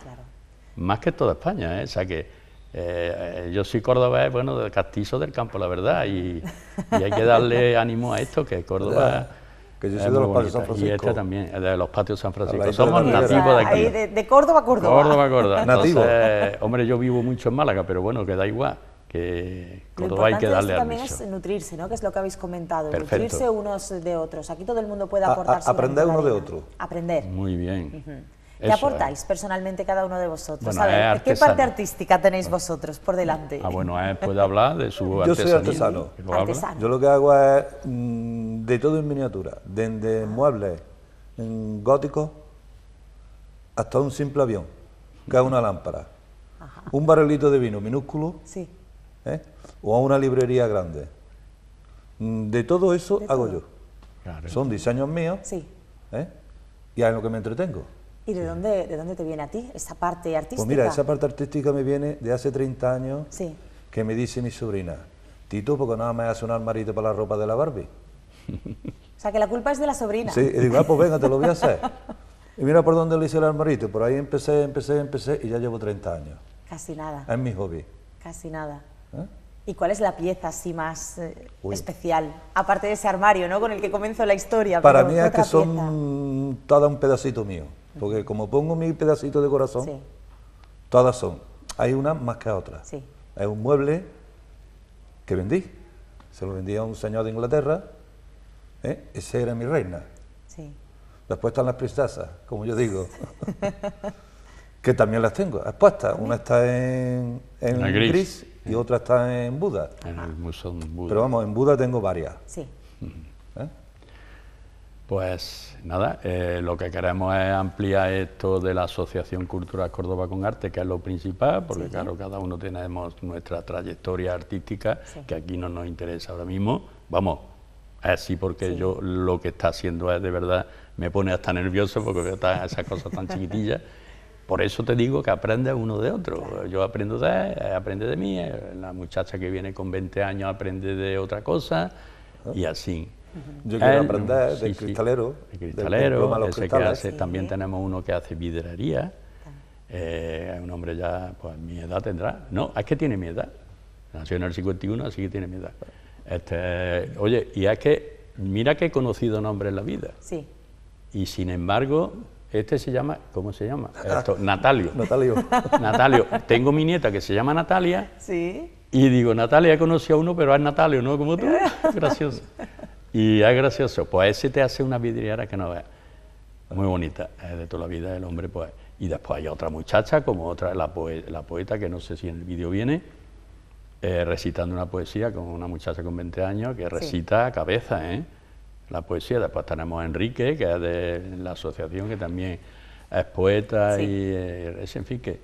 más que toda España, ¿eh? o sea que eh, yo soy cordobés, bueno, del castizo del campo, la verdad, y, hay que darle ánimo a esto, que Córdoba... Que yo soy de los patios San Francisco. Y este también, de los patios San Francisco. Somos nativos de aquí. de, Córdoba a Córdoba. Córdoba Córdoba. Nativo. hombre, yo vivo mucho en Málaga, pero bueno, que da igual. Que Córdoba hay que darle a también es nutrirse, ¿no? Que es lo que habéis comentado. Nutrirse unos de otros. Aquí todo el mundo puede aportar. aprender uno de otro. Aprender. Muy bien. ¿Qué aportáis personalmente cada uno de vosotros? a ver, ¿qué parte artística tenéis vosotros por delante? Ah, bueno, él puede hablar de su Yo soy artesano. Yo lo que hago es mm, de todo en miniatura, desde muebles en góticos hasta un simple avión, que es una lámpara, un barrilito de vino minúsculo sí. ¿eh? o una librería grande. Mm, de todo eso hago yo. Son diseños míos sí. ¿eh? y es en lo que me entretengo. ¿Y de dónde, de dónde te viene a ti esa parte artística? Pues mira, esa parte artística me viene de hace 30 años que me dice mi sobrina, Tito, porque nada más hace un armarito para la ropa de la Barbie. O sea, que la culpa es de la sobrina. Sí, y digo, ah, pues venga, te lo voy a hacer. Y mira por dónde le hice el armarito, por ahí empecé, empecé, empecé y ya llevo 30 años. Casi nada. Es mi hobby. Casi nada. ¿Eh? ¿Y cuál es la pieza así más eh, especial? Aparte de ese armario, ¿no? Con el que comenzó la historia. Para mí es que son todo un pedacito mío. Porque como pongo mi pedacito de corazón, todas son. Hay una más que otra. Sí. Es un mueble que vendí. Se lo vendí a un señor de Inglaterra. ¿eh? Ese era mi reina. Sí. Después están las princesas, como yo digo. que también las tengo expuestas. Una está en, gris. y otra está en Buda. En el Museo Buda. Pero vamos, en Buda tengo varias. Sí. Pues nada, eh, lo que queremos es ampliar esto de la Asociación Cultural Córdoba con Arte, que es lo principal, porque claro, cada uno tenemos nuestra trayectoria artística, que aquí no nos interesa ahora mismo. Vamos, así porque yo lo que está haciendo es de verdad, me pone hasta nervioso porque veo esas cosas tan chiquitillas. Por eso te digo que aprende uno de otro. Yo aprendo de él, aprende de mí, eh, la muchacha que viene con 20 años aprende de otra cosa y así. Yo quiero aprender de cristalero. De cristalero, ese que hace, también tenemos uno que hace vidrería. Eh, es un hombre ya, pues mi edad tendrá. No, es que tiene mi edad. Nació en el 51, así que tiene mi edad. Este, oye, y es que, mira que he conocido nombres en la vida. Sí. Y sin embargo, este se llama, ¿cómo se llama? Esto, Natalio. Natalio. Natalio. Tengo mi nieta que se llama Natalia. Sí. Y digo, Natalia, he conocido a uno, pero es Natalio, ¿no? Como tú. Gracioso. Y es gracioso, pues ese te hace una vidriera que no veas. Muy bonita, es de toda la vida del hombre, pues. Y después hay otra muchacha, como otra, la, la poeta, que no sé si en el vídeo viene, eh, recitando una poesía con una muchacha con 20 años que recita a cabeza, ¿eh? La poesía. Después tenemos a Enrique, que es de la asociación, que también es poeta y eh, es, en fin, que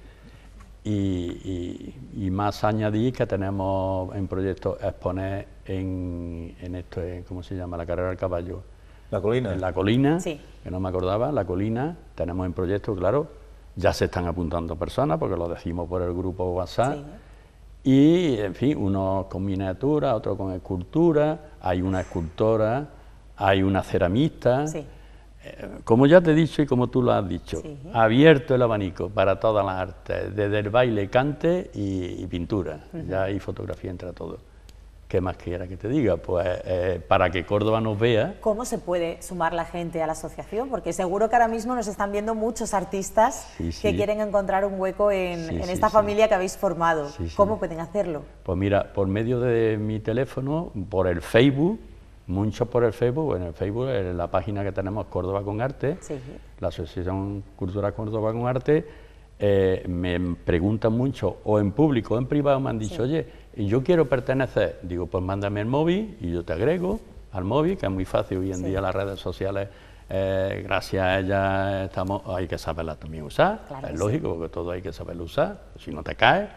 y, más añadir que tenemos en proyecto exponer en, en esto, ¿cómo se llama? La carrera del caballo. La colina. En la colina, que no me acordaba, la colina, tenemos en proyecto, claro, ya se están apuntando personas, porque lo decimos por el grupo WhatsApp. Y, en fin, unos con miniatura, otros con escultura, hay una escultora, hay una ceramista. Como ya te he dicho y como tú lo has dicho, abierto el abanico para todas las artes, desde el baile, cante y, pintura. Ya hay fotografía entre todos. ¿Qué más quiera que te diga? Pues eh, para que Córdoba nos vea. ¿Cómo se puede sumar la gente a la asociación? Porque seguro que ahora mismo nos están viendo muchos artistas que quieren encontrar un hueco en, en esta familia que habéis formado. ¿Cómo pueden hacerlo? Pues mira, por medio de mi teléfono, por el Facebook, mucho por el Facebook, en el Facebook, en la página que tenemos Córdoba con Arte, la Asociación Cultural Córdoba con Arte, eh, me preguntan mucho, o en público o en privado, me han dicho, oye, yo quiero pertenecer. Digo, pues mándame el móvil y yo te agrego al móvil, que es muy fácil hoy en día las redes sociales. Eh, gracias a ellas estamos, hay que saberlas también usar, es lógico, porque todo hay que saberlo usar, si no te caes,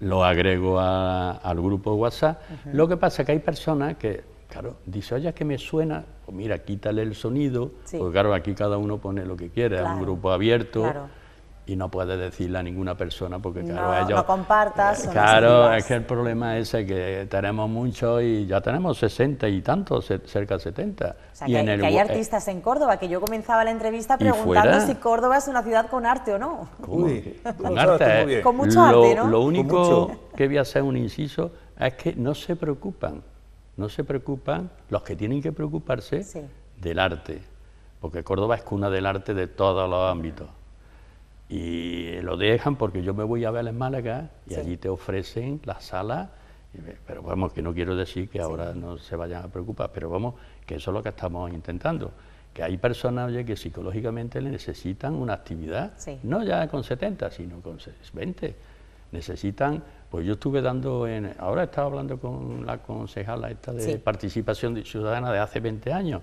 lo agrego al grupo de WhatsApp. Lo que pasa es que hay personas que Claro, dice, oye, que me suena, pues mira, quítale el sonido, porque claro, aquí cada uno pone lo que quiere, es un grupo abierto y no puedes decirle a ninguna persona porque claro, no, ellos... No compartas. claro, es que el problema es ese que tenemos muchos y ya tenemos 60 y tantos, cerca de 70. O sea, y que, hay, eh, artistas en Córdoba, que yo comenzaba la entrevista preguntando si Córdoba es una ciudad con arte o no. Uy, con arte, Con mucho arte, ¿no? Lo único que voy a hacer un inciso es que no se preocupan no se preocupan los que tienen que preocuparse del arte, porque Córdoba es cuna del arte de todos los ámbitos. Y lo dejan porque yo me voy a ver en Málaga y allí te ofrecen la sala, pero vamos, que no quiero decir que ahora no se vayan a preocupar, pero vamos, que eso es lo que estamos intentando que hay personas que psicológicamente le necesitan una actividad, no ya con 70, sino con 20. Necesitan, pues yo estuve dando, en, ahora estaba hablando con la concejala esta de participación ciudadana de hace 20 años,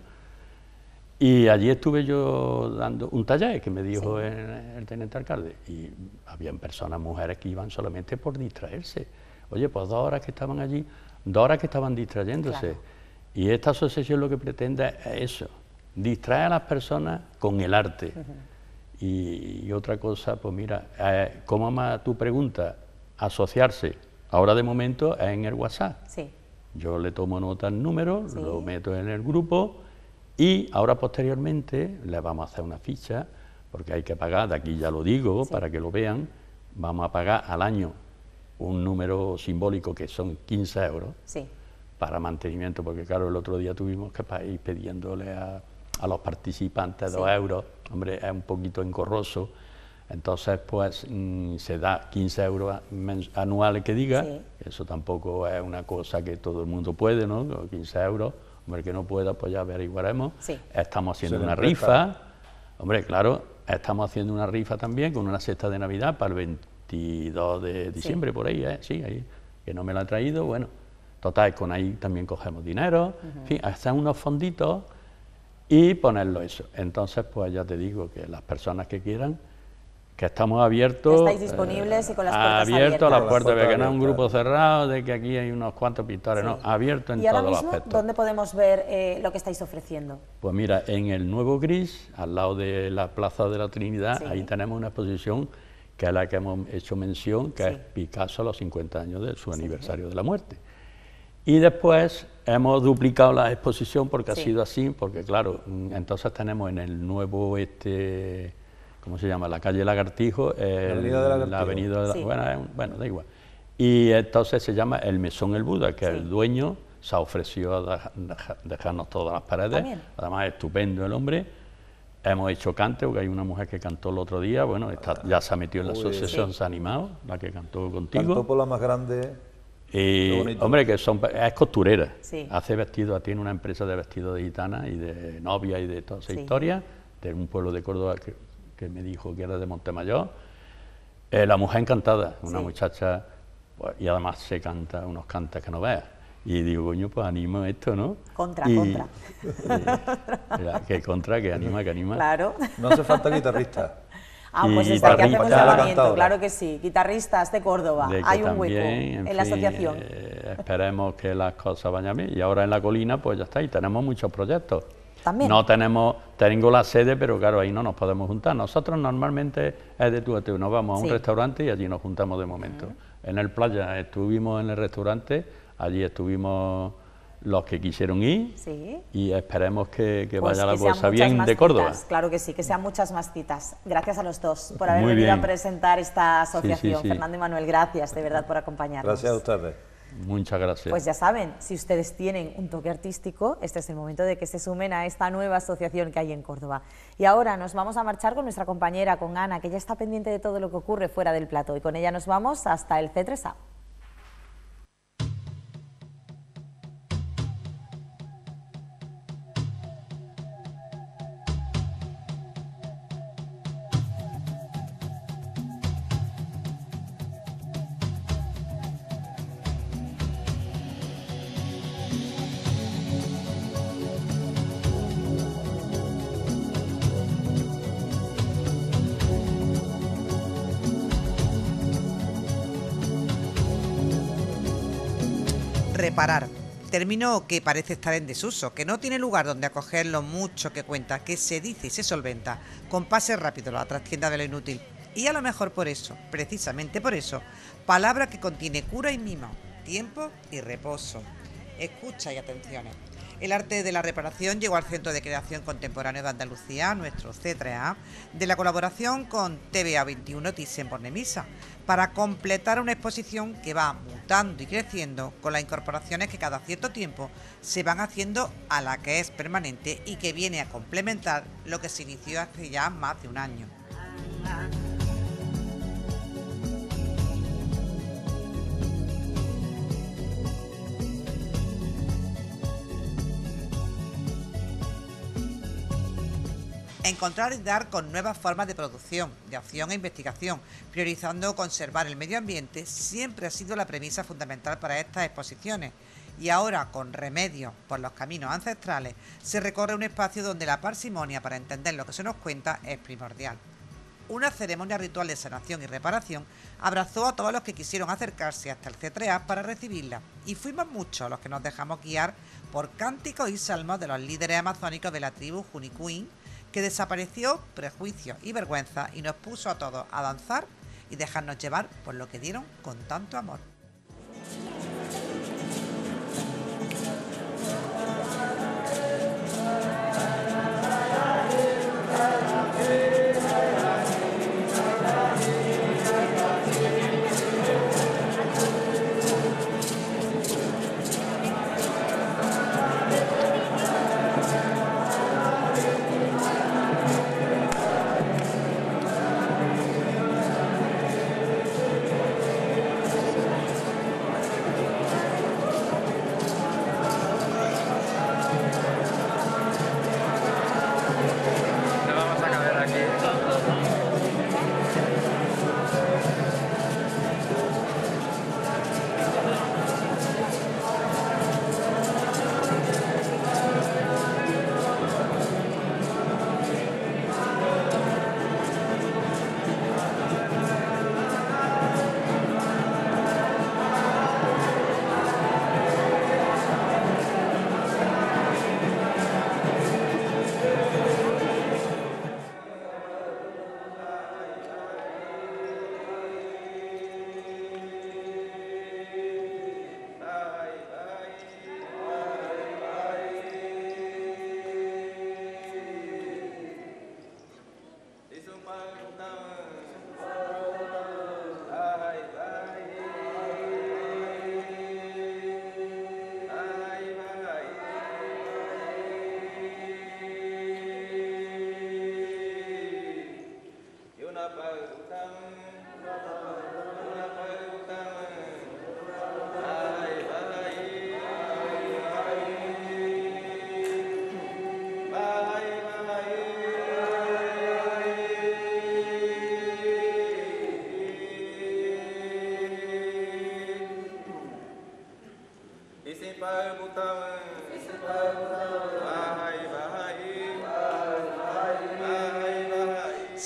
y allí estuve yo dando un taller que me dijo el, teniente alcalde, y habían personas, mujeres que iban solamente por distraerse. Oye, pues dos horas que estaban allí, dos horas que estaban distrayéndose. Y esta asociación lo que pretende es eso, distrae a las personas con el arte. y, otra cosa, pues mira, eh, ¿cómo más tu pregunta? Asociarse. Ahora de momento es en el WhatsApp. Sí. Yo le tomo nota al número, lo meto en el grupo y ahora posteriormente le vamos a hacer una ficha, porque hay que pagar, de aquí ya lo digo, para que lo vean, vamos a pagar al año un número simbólico que son 15 euros para mantenimiento, porque claro, el otro día tuvimos que ir pidiéndole a a los participantes dos euros, hombre, es un poquito engorroso. Entonces, pues mm, se da 15 euros anuales que diga, eso tampoco es una cosa que todo el mundo puede, ¿no? 15 euros, hombre, que no pueda, pues ya averiguaremos. Estamos haciendo una rifa, hombre, claro, estamos haciendo una rifa también con una cesta de Navidad para el 22 de diciembre, por ahí, ¿eh? Sí, ahí, que no me la ha traído, bueno, total, con ahí también cogemos dinero, en fin, hacen unos fonditos y ponerlo eso. Entonces, pues ya te digo que las personas que quieran, que estamos abiertos. Estáis disponibles y con las puertas abiertas. Abierto a las puertas, de que no es un grupo cerrado, de que aquí hay unos cuantos pintores, no, abierto en todos los aspectos. ¿Dónde podemos ver eh, lo que estáis ofreciendo? Pues mira, en el Nuevo Gris, al lado de la Plaza de la Trinidad, ahí tenemos una exposición que es la que hemos hecho mención, que es Picasso a los 50 años de su aniversario de la muerte. Y después hemos duplicado la exposición porque ha sido así, porque claro, mm, entonces tenemos en el nuevo, este, ¿cómo se llama? La calle Lagartijo, la avenida de la, bueno, da igual. Y entonces se llama el Mesón El Buda, que el dueño se ha ofrecido a dejarnos todas las paredes, además estupendo el hombre. Hemos hecho cante, porque hay una mujer que cantó el otro día, bueno, ya se ha metido en la asociación, se ha animado, la que cantó contigo. Cantó por la más grande. Y, hombre, que son, es costurera. Hace vestidos, tiene una empresa de vestidos de gitana y de novia y de toda esa historia, de un pueblo de Córdoba que, me dijo que era de Montemayor. Eh, la mujer encantada, una muchacha, pues, y además se canta unos cantas que no veas. Y digo, coño, pues animo esto, ¿no? Contra, contra. que contra, que anima, que anima. Claro. No hace falta guitarrista. Ah, pues está que hacemos llamamiento, claro que sí. Guitarristas de Córdoba, hay un hueco en, la asociación. Eh, esperemos que las cosas vayan bien. Y ahora en la colina, pues ya está, y tenemos muchos proyectos. También. No tenemos, tengo la sede, pero claro, ahí no nos podemos juntar. Nosotros normalmente es de tú a tú, nos vamos a un restaurante y allí nos juntamos de momento. En el playa estuvimos en el restaurante, allí estuvimos los que quisieron ir y esperemos que, pues vaya la cosa bien de Córdoba. claro que sí, que sean muchas más citas. Gracias a los dos por haber venido a presentar esta asociación. Fernando y Manuel, gracias de verdad por acompañarnos. Gracias a ustedes. Muchas gracias. Pues ya saben, si ustedes tienen un toque artístico, este es el momento de que se sumen a esta nueva asociación que hay en Córdoba. Y ahora nos vamos a marchar con nuestra compañera, con Ana, que ya está pendiente de todo lo que ocurre fuera del plato. Y con ella nos vamos hasta el C3A. Reparar. Término que parece estar en desuso, que no tiene lugar donde acoger lo mucho que cuenta, que se dice y se solventa, con pase rápido la trastienda de lo inútil. Y a lo mejor por eso, precisamente por eso, palabra que contiene cura y mimo, tiempo y reposo. Escucha y atenciones. El arte de la reparación llegó al Centro de Creación Contemporáneo de Andalucía, nuestro C3A, de la colaboración con TVA 21 Thyssen Bornemisa, para completar una exposición que va mutando y creciendo con las incorporaciones que cada cierto tiempo se van haciendo a la que es permanente y que viene a complementar lo que se inició hace ya más de un año. Encontrar y dar con nuevas formas de producción, de acción e investigación, priorizando conservar el medio ambiente, siempre ha sido la premisa fundamental para estas exposiciones. Y ahora, con remedio por los caminos ancestrales, se recorre un espacio donde la parsimonia para entender lo que se nos cuenta es primordial. Una ceremonia ritual de sanación y reparación abrazó a todos los que quisieron acercarse hasta el C3A para recibirla, y fuimos muchos los que nos dejamos guiar por cánticos y salmos de los líderes amazónicos de la tribu Junicuín, que desapareció prejuicio y vergüenza y nos puso a todos a danzar y dejarnos llevar por lo que dieron con tanto amor.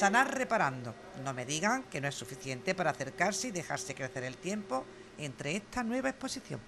Sanar reparando. No me digan que no es suficiente para acercarse y dejarse crecer el tiempo entre esta nueva exposición.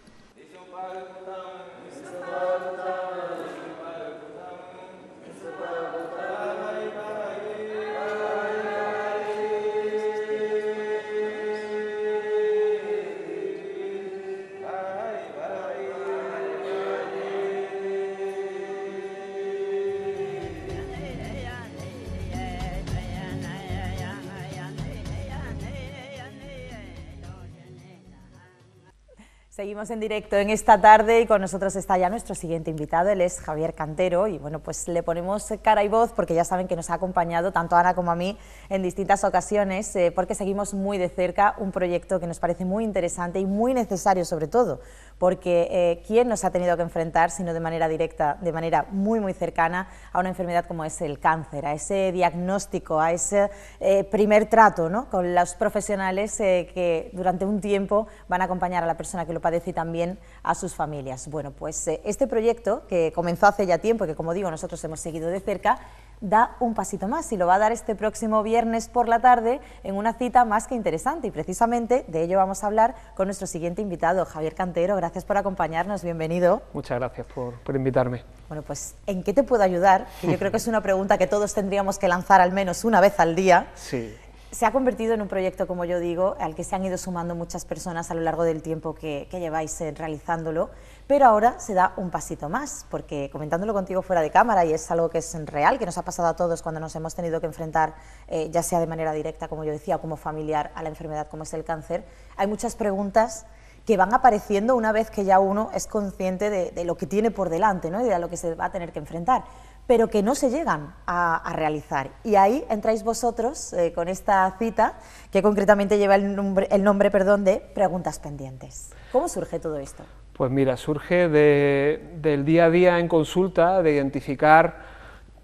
Seguimos en directo en esta tarde y con nosotros está ya nuestro siguiente invitado, él es Javier Cantero y bueno, pues le ponemos cara y voz porque ya saben que nos ha acompañado tanto Ana como a mí en distintas ocasiones eh, porque seguimos muy de cerca un proyecto que nos parece muy interesante y muy necesario sobre todo porque eh, ¿quién nos ha tenido que enfrentar, sino de manera directa, de manera muy, muy cercana, a una enfermedad como es el cáncer, a ese diagnóstico, a ese eh, primer trato ¿no? con los profesionales eh, que durante un tiempo van a acompañar a la persona que lo padece y también a sus familias? Bueno, pues este proyecto, que comenzó hace ya tiempo y que, como digo, nosotros hemos seguido de cerca, da un pasito más y lo va a dar este próximo viernes por la tarde en una cita más que interesante y precisamente de ello vamos a hablar con nuestro siguiente invitado, Javier Cantero. Gracias por acompañarnos, bienvenido. Muchas gracias por, por invitarme. Bueno, pues ¿en qué te puedo ayudar? Yo creo que es una pregunta que todos tendríamos que lanzar al menos una vez al día. Sí se ha convertido en un proyecto, como yo digo, al que se han ido sumando muchas personas a lo largo del tiempo que, lleváis eh, realizándolo Pero ahora se da un pasito más, porque comentándolo contigo fuera de cámara, y es algo que es real, que nos ha pasado a todos cuando nos hemos tenido que enfrentar, eh, ya sea de manera directa, como yo decía, o como familiar, a la enfermedad como es el cáncer, hay muchas preguntas que van apareciendo una vez que ya uno es consciente de, lo que tiene por delante ¿no? y de lo que se va a tener que enfrentar pero que no se llegan a, realizar. Y ahí entráis vosotros eh, con esta cita, que concretamente lleva el nombre, el nombre perdón, de Preguntas Pendientes. ¿Cómo surge todo esto? Pues mira, surge del día a día en consulta, de identificar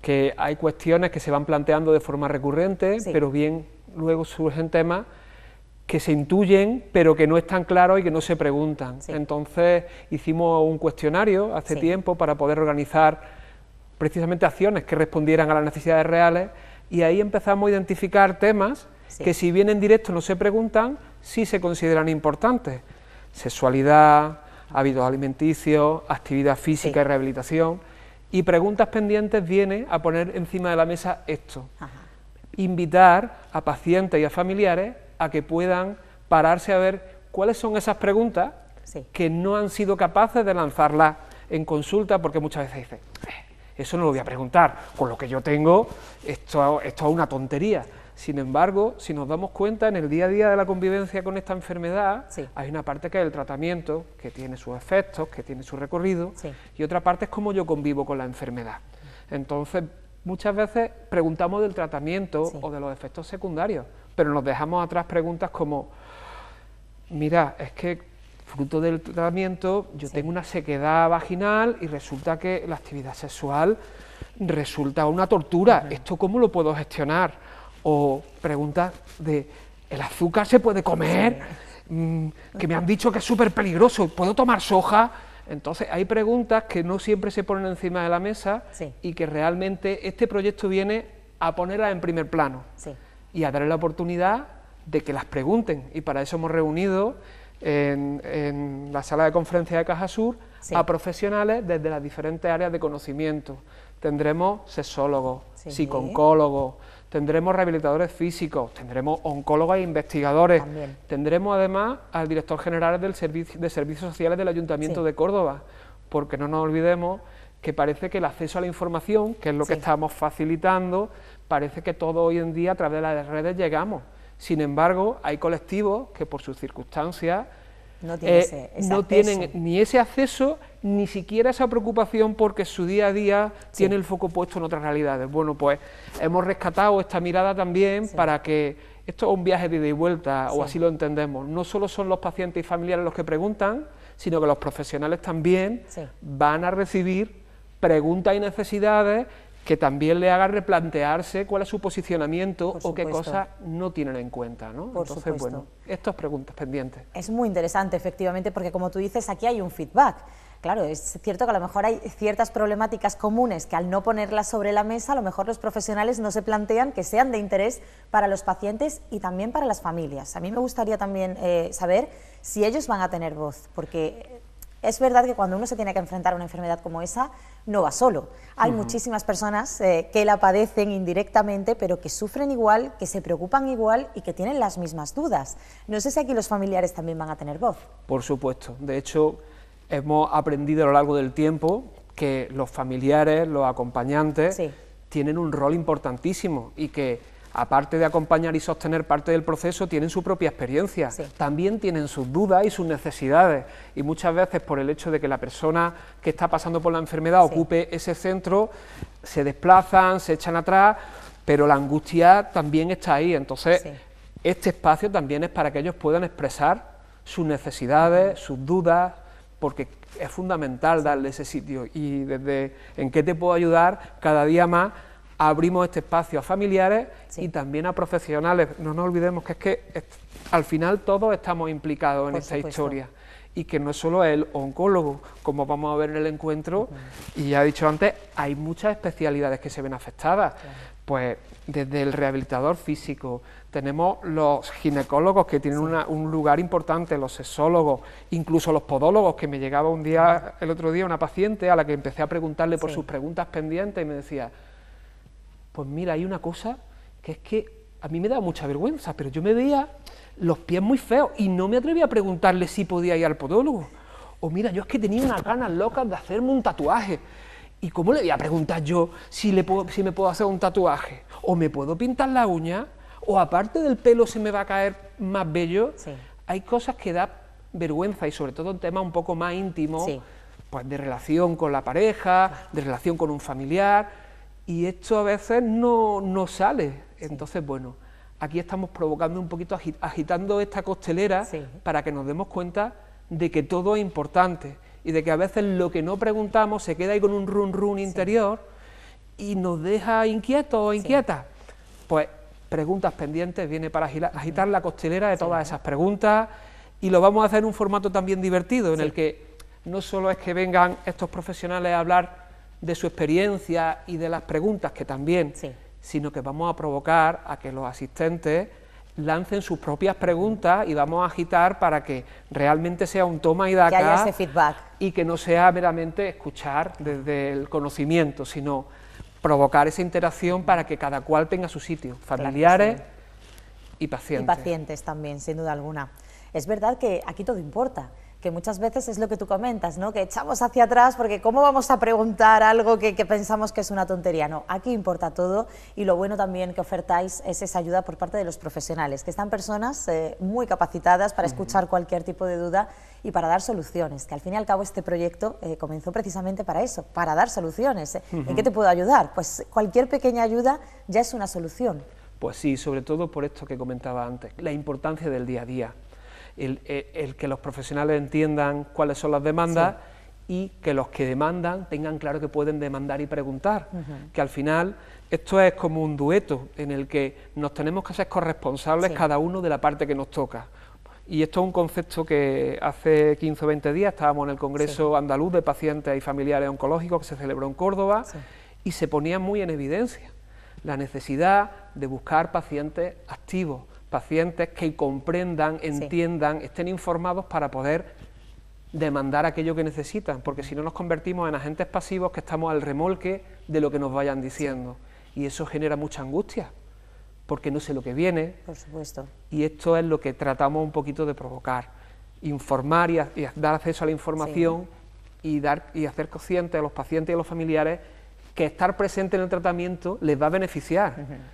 que hay cuestiones que se van planteando de forma recurrente, pero bien luego surgen temas que se intuyen, pero que no están claros y que no se preguntan. Entonces hicimos un cuestionario hace tiempo para poder organizar precisamente acciones que respondieran a las necesidades reales y ahí empezamos a identificar temas que si bien en directo no se preguntan, sí se consideran importantes. Sexualidad, hábitos alimenticios, actividad física y rehabilitación. Y preguntas pendientes viene a poner encima de la mesa esto. Invitar a pacientes y a familiares a que puedan pararse a ver cuáles son esas preguntas que no han sido capaces de lanzarlas en consulta, porque muchas veces dicen, eh, eso no lo voy a preguntar, con lo que yo tengo, esto, esto es una tontería. Sin embargo, si nos damos cuenta, en el día a día de la convivencia con esta enfermedad, hay una parte que es el tratamiento, que tiene sus efectos, que tiene su recorrido, y otra parte es cómo yo convivo con la enfermedad. Entonces, muchas veces preguntamos del tratamiento o de los efectos secundarios, pero nos dejamos atrás preguntas como, mira, es que fruto del tratamiento, yo tengo una sequedad vaginal y resulta que la actividad sexual resulta una tortura. ¿Esto cómo lo puedo gestionar? O preguntas de, ¿el azúcar se puede comer? Mm, que me han dicho que es súper peligroso, ¿puedo tomar soja? Entonces hay preguntas que no siempre se ponen encima de la mesa y que realmente este proyecto viene a ponerlas en primer plano y a darle la oportunidad de que las pregunten. Y para eso hemos reunido en, la sala de conferencia de Caja Sur a profesionales desde las diferentes áreas de conocimiento. Tendremos sexólogos, psicólogos, tendremos rehabilitadores físicos, tendremos oncólogos e investigadores, tendremos además al director general del de Servicios Sociales del Ayuntamiento de Córdoba, porque no nos olvidemos que parece que el acceso a la información, que es lo que estamos facilitando, parece que todo hoy en día a través de las redes llegamos. Sin embargo, hay colectivos que por sus circunstancias no, eh, tienen ni ese acceso ni siquiera esa preocupación porque su día a día tiene el foco puesto en otras realidades. Bueno, pues hemos rescatado esta mirada también para que esto es un viaje de ida y vuelta, o así lo entendemos. No solo son los pacientes y familiares los que preguntan, sino que los profesionales también van a recibir preguntas y necesidades que también le haga replantearse cuál es su posicionamiento o qué cosas no tienen en cuenta. ¿no? Entonces, bueno, estas preguntas pendientes. Es muy interesante, efectivamente, porque como tú dices, aquí hay un feedback. Claro, es cierto que a lo mejor hay ciertas problemáticas comunes que al no ponerlas sobre la mesa, a lo mejor los profesionales no se plantean que sean de interés para los pacientes y también para las familias. A mí me gustaría también eh, saber si ellos van a tener voz, porque es verdad que cuando uno se tiene que enfrentar a una enfermedad como esa, no va solo. Hay muchísimas personas eh, que la padecen indirectamente, pero que sufren igual, que se preocupan igual y que tienen las mismas dudas. No sé si aquí los familiares también van a tener voz. Por supuesto. De hecho, hemos aprendido a lo largo del tiempo que los familiares, los acompañantes, tienen un rol importantísimo y que aparte de acompañar y sostener parte del proceso, tienen su propia experiencia, también tienen sus dudas y sus necesidades. Y muchas veces por el hecho de que la persona que está pasando por la enfermedad ocupe ese centro, se desplazan, se echan atrás, pero la angustia también está ahí. Entonces, este espacio también es para que ellos puedan expresar sus necesidades, sus dudas, porque es fundamental darle ese sitio. Y desde en qué te puedo ayudar cada día más abrimos este espacio a familiares y también a profesionales. No nos olvidemos que es que al final todos estamos implicados en esta historia. Y que no es solo el oncólogo, como vamos a ver en el encuentro, y ya he dicho antes, hay muchas especialidades que se ven afectadas. Pues desde el rehabilitador físico, tenemos los ginecólogos que tienen un lugar importante, los sexólogos, incluso los podólogos, que me llegaba un día, el otro día, una paciente a la que empecé a preguntarle por sus preguntas pendientes y me decía, pues mira, hay una cosa que es que a mí me da mucha vergüenza, pero yo me veía los pies muy feos y no me atrevía a preguntarle si podía ir al podólogo. O mira, yo es que tenía unas ganas locas de hacerme un tatuaje. ¿Y cómo le voy a preguntar yo si, le puedo, si me puedo hacer un tatuaje? ¿O me puedo pintar la uña? ¿O aparte del pelo se me va a caer más bello? Hay cosas que da vergüenza y sobre todo un tema un poco más íntimo, pues de relación con la pareja, de relación con un familiar, y esto a veces no, no sale. Entonces, bueno, aquí estamos provocando un poquito, agitando esta costelera para que nos demos cuenta de que todo es importante y de que a veces lo que no preguntamos se queda ahí con un run run interior y nos deja inquietos o inquietas. Pues preguntas pendientes viene para agitar la costelera de todas esas preguntas y lo vamos a hacer en un formato también divertido en el que no solo es que vengan estos profesionales a hablar de su experiencia y de las preguntas que también, sino que vamos a provocar a que los asistentes lancen sus propias preguntas y vamos a agitar para que realmente sea un toma y daca. Que haya ese feedback. Y que no sea meramente escuchar desde el conocimiento, sino provocar esa interacción para que cada cual tenga su sitio, familiares y pacientes. Y pacientes también, sin duda alguna. Es verdad que aquí todo importa que muchas veces es lo que tú comentas, ¿no? que echamos hacia atrás porque ¿cómo vamos a preguntar algo que, pensamos que es una tontería? No, aquí importa todo y lo bueno también que ofertáis es esa ayuda por parte de los profesionales, que están personas eh, muy capacitadas para escuchar cualquier tipo de duda y para dar soluciones, que al fin y al cabo este proyecto eh, comenzó precisamente para eso, para dar soluciones. ¿eh? ¿En qué te puedo ayudar? Pues cualquier pequeña ayuda ya es una solución. Pues sí, sobre todo por esto que comentaba antes, la importancia del día a día el, que los profesionales entiendan cuáles son las demandas y que los que demandan tengan claro que pueden demandar y preguntar, que al final esto es como un dueto en el que nos tenemos que ser corresponsables cada uno de la parte que nos toca. Y esto es un concepto que hace 15 o 20 días estábamos en el Congreso Andaluz de Pacientes y Familiares Oncológicos que se celebró en Córdoba y se ponía muy en evidencia la necesidad de buscar pacientes activos, pacientes que comprendan, entiendan, estén informados para poder demandar aquello que necesitan, porque si no nos convertimos en agentes pasivos que estamos al remolque de lo que nos vayan diciendo. Y eso genera mucha angustia, porque no sé lo que viene. Por supuesto. Y esto es lo que tratamos un poquito de provocar, informar y, dar acceso a la información y, dar, y hacer conscientes a los pacientes y a los familiares que estar presente en el tratamiento les va a beneficiar,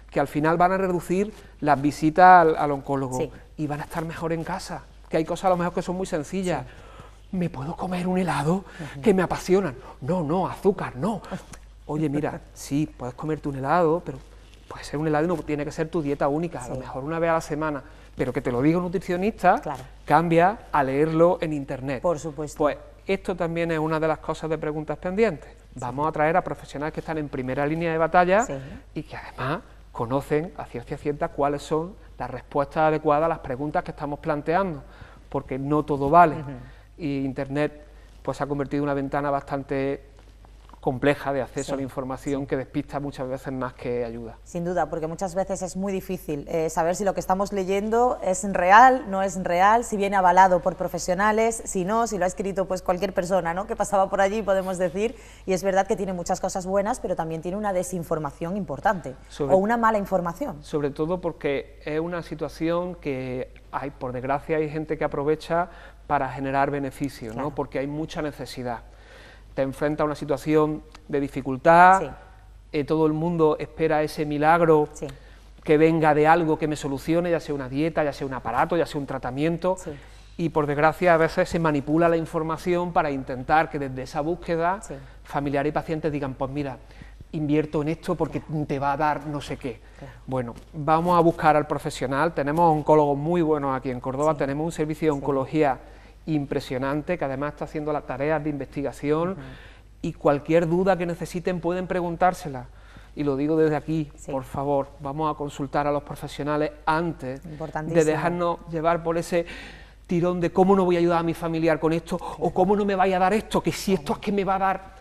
que al final van a reducir las visitas al, oncólogo y van a estar mejor en casa, que hay cosas a lo mejor que son muy sencillas. ¿Me puedo comer un helado que me apasionan? No, no, azúcar, no. Oye, mira, sí, puedes comerte un helado, pero puede ser un helado y no tiene que ser tu dieta única, a lo mejor una vez a la semana, pero que te lo diga un nutricionista, cambia a leerlo en internet. Por supuesto. Pues esto también es una de las cosas de preguntas pendientes. Vamos a traer a profesionales que están en primera línea de batalla y que además conocen a ciencia cierta cuáles son las respuestas adecuadas a las preguntas que estamos planteando, porque no todo vale. Y Internet pues se ha convertido en una ventana bastante compleja de acceso a la información que despista muchas veces más que ayuda. Sin duda, porque muchas veces es muy difícil eh, saber si lo que estamos leyendo es real, no es real, si viene avalado por profesionales, si no, si lo ha escrito pues cualquier persona ¿no? que pasaba por allí, podemos decir, y es verdad que tiene muchas cosas buenas, pero también tiene una desinformación importante o una mala información. Sobre todo porque es una situación que hay, por desgracia, hay gente que aprovecha para generar beneficio, ¿no? porque hay mucha necesidad te enfrenta a una situación de dificultad, eh, todo el mundo espera ese milagro que venga de algo que me solucione, ya sea una dieta, ya sea un aparato, ya sea un tratamiento, y por desgracia a veces se manipula la información para intentar que desde esa búsqueda familiares y pacientes digan, pues mira, invierto en esto porque te va a dar no sé qué. Bueno, vamos a buscar al profesional, tenemos oncólogos muy buenos aquí en Córdoba, tenemos un servicio de oncología impresionante, que además está haciendo las tareas de investigación y cualquier duda que necesiten pueden preguntársela. Y lo digo desde aquí, por favor, vamos a consultar a los profesionales antes de dejarnos llevar por ese tirón de cómo no voy a ayudar a mi familiar con esto o cómo no me vaya a dar esto, que si esto es que me va a dar.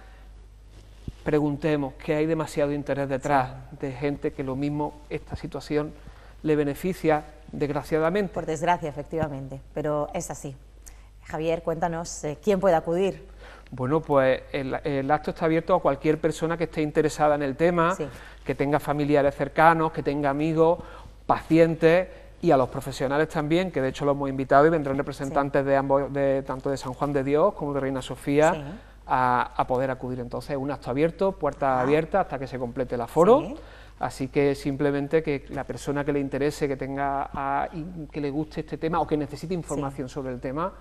Preguntemos que hay demasiado interés detrás de gente que lo mismo esta situación le beneficia, desgraciadamente. Por desgracia, efectivamente, pero es así. Javier, cuéntanos, eh, ¿quién puede acudir? Bueno, pues el, acto está abierto a cualquier persona que esté interesada en el tema, que tenga familiares cercanos, que tenga amigos, pacientes, y a los profesionales también, que de hecho los hemos invitado y vendrán representantes de ambos, de, tanto de San Juan de Dios como de Reina Sofía, a, poder acudir. Entonces, un acto abierto, puerta ah. abierta hasta que se complete el aforo. Así que simplemente que la persona que le interese, que tenga que le guste este tema o que necesite información sobre el tema,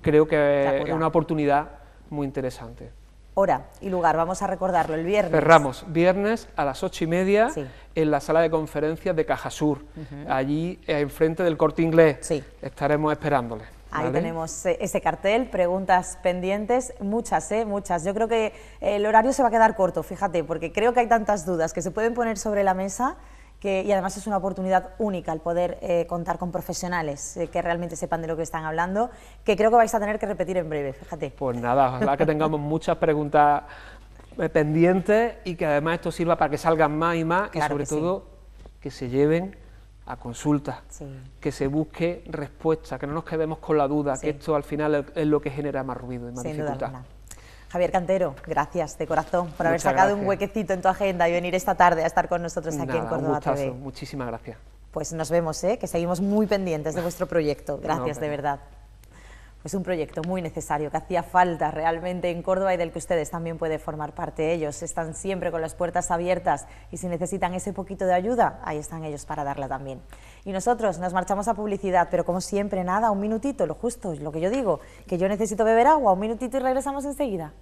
creo que es una oportunidad muy interesante. Hora y lugar, vamos a recordarlo, el viernes. Cerramos, viernes a las ocho y media en la sala de conferencias de Cajasur, allí enfrente del corte inglés. Estaremos esperándole. Ahí tenemos eh, ese cartel, preguntas pendientes, muchas, ¿eh? muchas. Yo creo que el horario se va a quedar corto, fíjate, porque creo que hay tantas dudas que se pueden poner sobre la mesa que, y además es una oportunidad única el poder eh, contar con profesionales eh, que realmente sepan de lo que están hablando, que creo que vais a tener que repetir en breve, fíjate. Pues nada, ojalá que tengamos muchas preguntas pendientes y que además esto sirva para que salgan más y más y sobre todo que se lleven a consulta, que se busque respuesta, que no nos quedemos con la duda, que esto al final es, lo que genera más ruido y más dificultad. Javier Cantero, gracias de corazón por haber sacado un huequecito en tu agenda y venir esta tarde a estar con nosotros aquí en Córdoba TV. Muchísimas gracias. Pues nos vemos, ¿eh? que seguimos muy pendientes de vuestro proyecto. Gracias, de verdad. Es un proyecto muy necesario, que hacía falta realmente en Córdoba y del que ustedes también pueden formar parte. Ellos están siempre con las puertas abiertas y si necesitan ese poquito de ayuda, ahí están ellos para darla también. Y nosotros nos marchamos a publicidad, pero como siempre, nada, un minutito, lo justo, lo que yo digo, que yo necesito beber agua, un minutito y regresamos enseguida.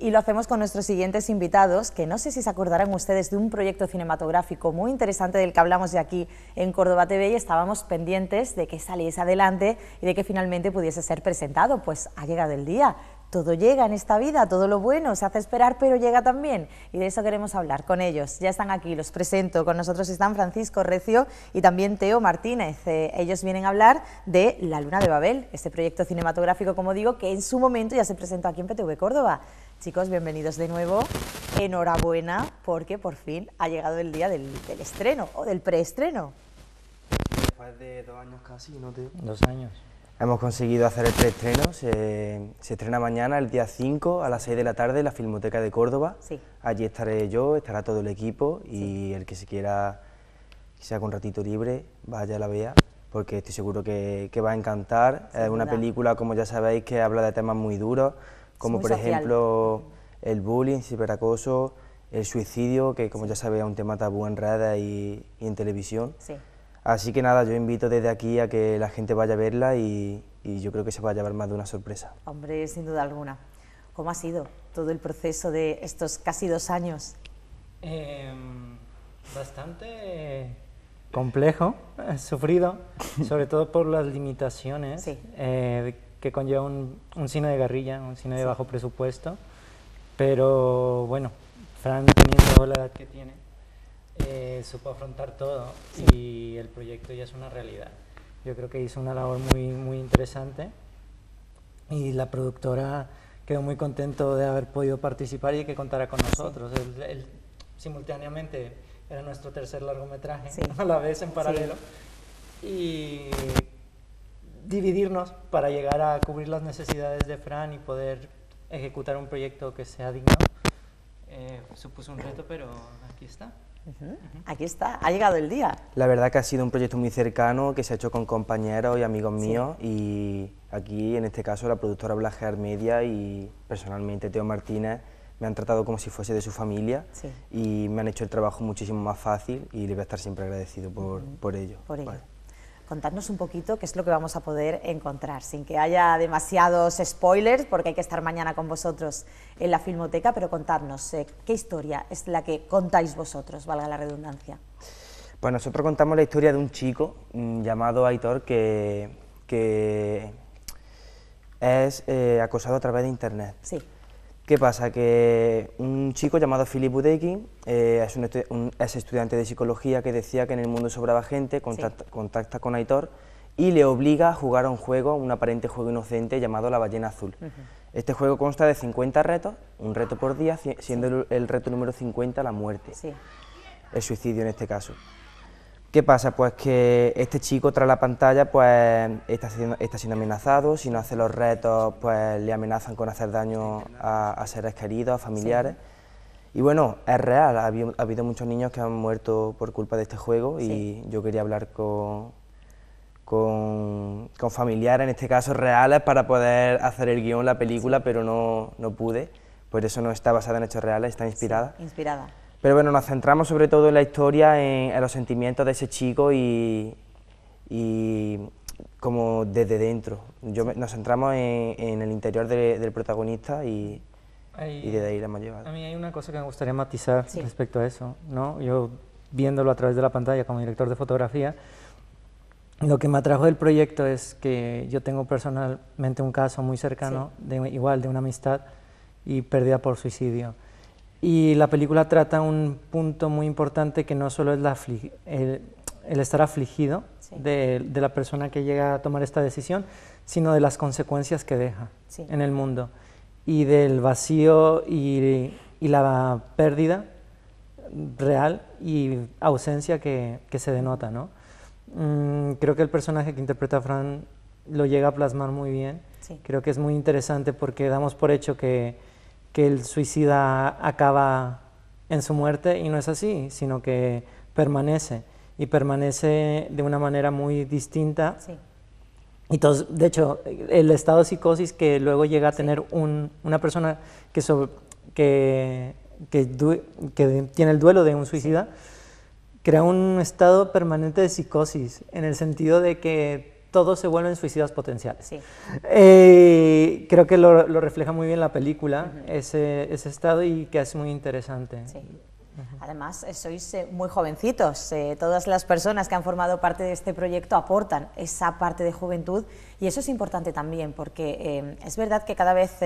Y lo hacemos con nuestros siguientes invitados, que no sé si se acordarán ustedes de un proyecto cinematográfico muy interesante del que hablamos de aquí en Córdoba TV y estábamos pendientes de que saliese adelante y de que finalmente pudiese ser presentado. Pues ha llegado el día, todo llega en esta vida, todo lo bueno se hace esperar, pero llega también. Y de eso queremos hablar con ellos. Ya están aquí, los presento. Con nosotros están Francisco Recio y también Teo Martínez. Eh, ellos vienen a hablar de La Luna de Babel, este proyecto cinematográfico, como digo, que en su momento ya se presentó aquí en PTV Córdoba. Chicos, bienvenidos de nuevo. Enhorabuena, porque por fin ha llegado el día del, estreno o del preestreno. Después de dos años casi, ¿no, Teo? Dos años. Hemos conseguido hacer el preestreno, se, se, estrena mañana, el día 5, a las 6 de la tarde, en la Filmoteca de Córdoba. Sí. Allí estaré yo, estará todo el equipo y el que se quiera, que sea con ratito libre, vaya a la vea, porque estoy seguro que, que va a encantar. es una película, como ya sabéis, que habla de temas muy duros, como por ejemplo el bullying, ciberacoso, el suicidio, que como ya sabéis es un tema tabú en redes y, y en televisión. Sí. Así que nada, yo invito desde aquí a que la gente vaya a verla y, yo creo que se va a llevar más de una sorpresa. Hombre, sin duda alguna. ¿Cómo ha sido todo el proceso de estos casi dos años? Em, bastante complejo, sufrido, sobre todo por las limitaciones eh, que conlleva un, cine de guerrilla, un cine de bajo presupuesto. Pero bueno, Fran teniendo la edad que tiene, eh, supo afrontar todo y el proyecto ya es una realidad. Yo creo que hizo una labor muy, muy interesante y la productora quedó muy contento de haber podido participar y que contara con nosotros. Él, simultáneamente era nuestro tercer largometraje, a la vez en paralelo, y dividirnos para llegar a cubrir las necesidades de Fran y poder ejecutar un proyecto que sea digno. Eh, supuso un reto, pero aquí está. Aquí está, ha llegado el día. La verdad que ha sido un proyecto muy cercano, que se ha hecho con compañeros y amigos míos, y aquí, en este caso, la productora Blagear Media y personalmente Teo Martínez me han tratado como si fuese de su familia y me han hecho el trabajo muchísimo más fácil y le voy a estar siempre agradecido por, por ello. Por ello contarnos un poquito qué es lo que vamos a poder encontrar, sin que haya demasiados spoilers, porque hay que estar mañana con vosotros en la Filmoteca, pero contarnos eh, qué historia es la que contáis vosotros, valga la redundancia. Pues nosotros contamos la historia de un chico mm, llamado Aitor que, que es eh, acosado a través de Internet. Sí. ¿Qué pasa? Que un chico llamado Philip Budekin eh, es, un, estudiante de psicología que decía que en el mundo sobraba gente, contacta, con Aitor y le obliga a jugar a un juego, un aparente juego inocente llamado La ballena azul. Este juego consta de 50 retos, un reto por día, siendo el, reto número 50 la muerte, el suicidio en este caso. ¿Qué pasa? Pues que este chico tras la pantalla pues está siendo, está siendo amenazado, si no hace los retos pues le amenazan con hacer daño a, seres queridos, a familiares. Y bueno, es real, ha habido, muchos niños que han muerto por culpa de este juego y yo quería hablar con, con, familiares, en este caso reales, para poder hacer el guion, la película, pero no, no pude. Por eso no está basada en hechos reales, está inspirada. inspirada. Pero bueno, nos centramos sobre todo en la historia, en, los sentimientos de ese chico y, como desde dentro. Yo nos centramos en, el interior del protagonista y, desde ahí la hemos llevado. A mí hay una cosa que me gustaría matizar respecto a eso. ¿no? Yo viéndolo a través de la pantalla como director de fotografía, lo que me atrajo del proyecto es que yo tengo personalmente un caso muy cercano, de, igual de una amistad y pérdida por suicidio. Y la película trata un punto muy importante que no solo es la el, estar afligido de, la persona que llega a tomar esta decisión, sino de las consecuencias que deja en el mundo y del vacío y, la pérdida real y ausencia que, se denota. ¿no? Mm, creo que el personaje que interpreta Fran lo llega a plasmar muy bien. Creo que es muy interesante porque damos por hecho que que el suicida acaba en su muerte y no es así, sino que permanece y permanece de una manera muy distinta. Sí. Entonces, de hecho, el estado de psicosis que luego llega a tener una persona que, que, que, tiene el duelo de un suicida, crea un estado permanente de psicosis, en el sentido de que todos se vuelven suicidas potenciales. Sí. Eh, creo que lo, refleja muy bien la película, ese, ese, estado, y que es muy interesante. Sí. Además, eh, sois eh, muy jovencitos, todas las personas que han formado parte de este proyecto aportan esa parte de juventud y eso es importante también porque es verdad que cada vez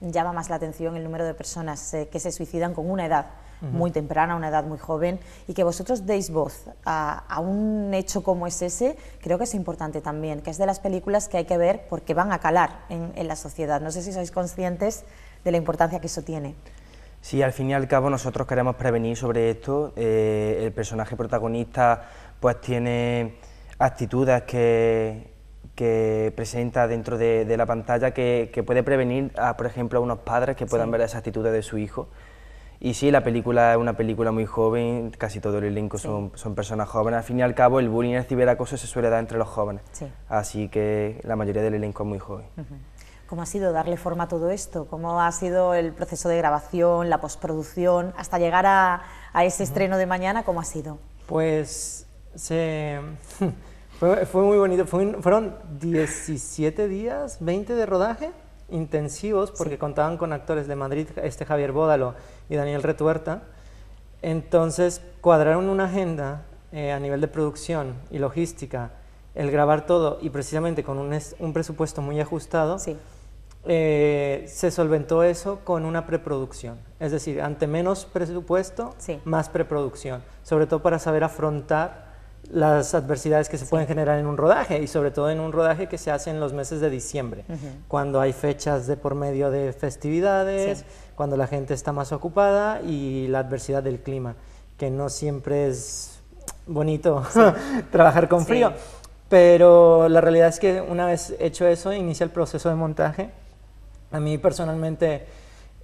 llama más la atención el número de personas que se suicidan con una edad muy temprana, una edad muy joven, y que vosotros deis voz a, un hecho como es ese, creo que es importante también, que es de las películas que hay que ver porque van a calar en, la sociedad. No sé si sois conscientes de la importancia que eso tiene. Sí, al fin y al cabo nosotros queremos prevenir sobre esto. Eh, el personaje protagonista pues tiene actitudes que, que presenta dentro de, la pantalla que, puede prevenir, a, por ejemplo, a unos padres que puedan ver esas actitudes de su hijo. Y sí, la película es una película muy joven, casi todo el elenco son, son, personas jóvenes. Al fin y al cabo, el bullying y el ciberacoso se suele dar entre los jóvenes. Así que la mayoría del elenco es muy joven. ¿Cómo ha sido darle forma a todo esto? ¿Cómo ha sido el proceso de grabación, la postproducción, hasta llegar a, a ese estreno de mañana? ¿Cómo ha sido? Pues se... fue, fue, muy bonito. fueron 17 días, 20 de rodaje intensivos, porque contaban con actores de Madrid, este Javier Bódalo y Daniel Retuerta. Entonces cuadraron una agenda eh, a nivel de producción y logística, el grabar todo y precisamente con un, un presupuesto muy ajustado, eh, se solventó eso con una preproducción. Es decir, ante menos presupuesto, más preproducción, sobre todo para saber afrontar las adversidades que se pueden generar en un rodaje y sobre todo en un rodaje que se hace en los meses de diciembre, cuando hay fechas de por medio de festividades, cuando la gente está más ocupada y la adversidad del clima, que no siempre es bonito trabajar con frío. Pero la realidad es que una vez hecho eso, inicia el proceso de montaje. A mí personalmente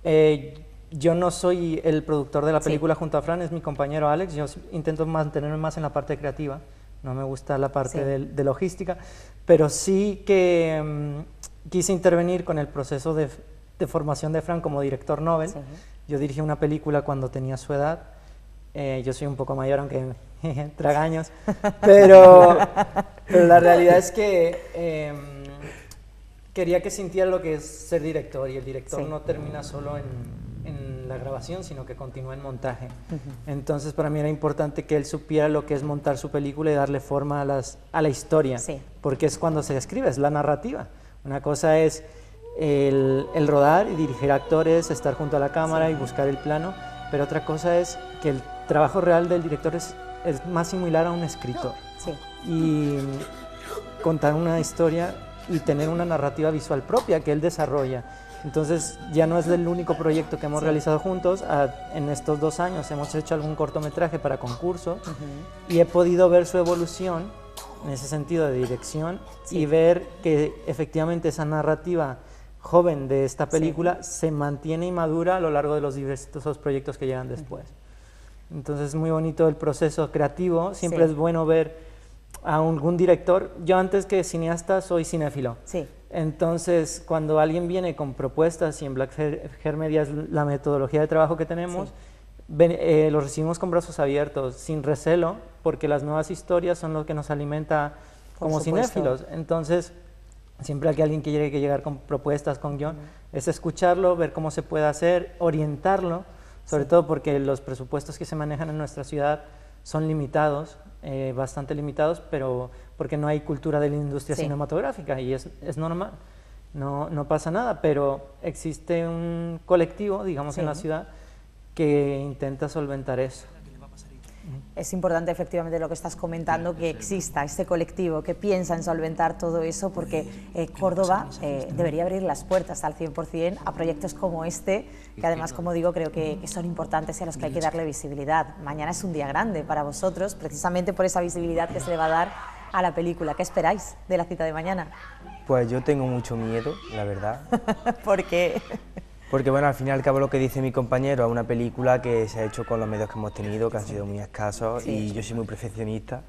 eh, yo no soy el productor de la película junto a Fran, es mi compañero Alex. Yo intento mantenerme más en la parte creativa, no me gusta la parte de, logística, pero sí que mm, quise intervenir con el proceso de, formación de Fran como director Nobel. Yo dirigí una película cuando tenía su edad. Eh, yo soy un poco mayor, aunque traga años, pero, la realidad es que em, quería que sintiera lo que es ser director y el director no termina solo en en la grabación, sino que continúa en montaje. Entonces, para mí era importante que él supiera lo que es montar su película y darle forma a, las, a la historia, porque es cuando se escribe, es la narrativa. Una cosa es el, el, rodar y dirigir actores, estar junto a la cámara y buscar el plano, pero otra cosa es que el trabajo real del director es, es más similar a un escritor. Sí. Y contar una historia y tener una narrativa visual propia que él desarrolla. Entonces ya no es el único proyecto que hemos realizado juntos. en estos dos años hemos hecho algún cortometraje para concurso y he podido ver su evolución en ese sentido de dirección y ver que efectivamente esa narrativa joven de esta película se mantiene y madura a lo largo de los diversos proyectos que llegan después. Entonces es muy bonito el proceso creativo, siempre es bueno ver a algún director. Yo antes que cineasta soy cinéfilo. Sí. Entonces, cuando alguien viene con propuestas, y en Black Hair Media es la metodología de trabajo que tenemos, eh, lo recibimos con brazos abiertos, sin recelo, porque las nuevas historias son lo que nos alimenta como cinéfilos. Entonces, siempre que alguien quiere que llegar con propuestas, con guion, es escucharlo, ver cómo se puede hacer, orientarlo, sobre todo porque los presupuestos que se manejan en nuestra ciudad son limitados, eh, bastante limitados, pero porque no hay cultura de la industria cinematográfica y es, es normal, no, no, pasa nada, pero existe un colectivo, digamos, en la ciudad que intenta solventar eso es importante efectivamente lo que estás comentando, que exista este colectivo que piensa en solventar todo eso, porque eh, Córdoba eh, debería abrir las puertas al 100% a proyectos como este, que además, como digo, creo que, son importantes y a los que hay que darle visibilidad. Mañana es un día grande para vosotros, precisamente por esa visibilidad que se le va a dar a la película. ¿Qué esperáis de la cita de mañana? Pues yo tengo mucho miedo, la verdad. ¿Por qué? Porque bueno, al fin y al cabo lo que dice mi compañero es una película que se ha hecho con los medios que hemos tenido, que han sido muy escasos y yo soy muy perfeccionista.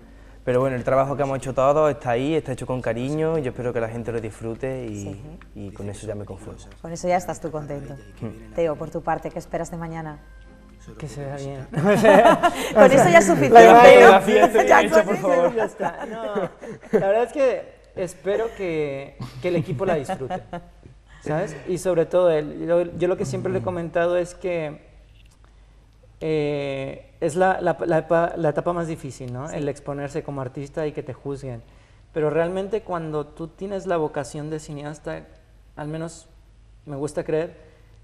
Pero bueno, el trabajo que hemos hecho todos está ahí, está hecho con cariño, y yo espero que la gente lo disfrute y, con eso ya me conformo. Con eso ya estás tú contento. Teo, por tu parte, ¿qué esperas de mañana? Que se vea bien. con eso ya es suficiente, ¿no? ya, por favor. Ya está. No, la verdad es que espero que, que el equipo la disfrute. ¿Sabes? Y sobre todo, yo, lo que siempre le he comentado es que eh, es la, la, etapa más difícil, ¿no? El exponerse como artista y que te juzguen. Pero realmente cuando tú tienes la vocación de cineasta, al menos me gusta creer,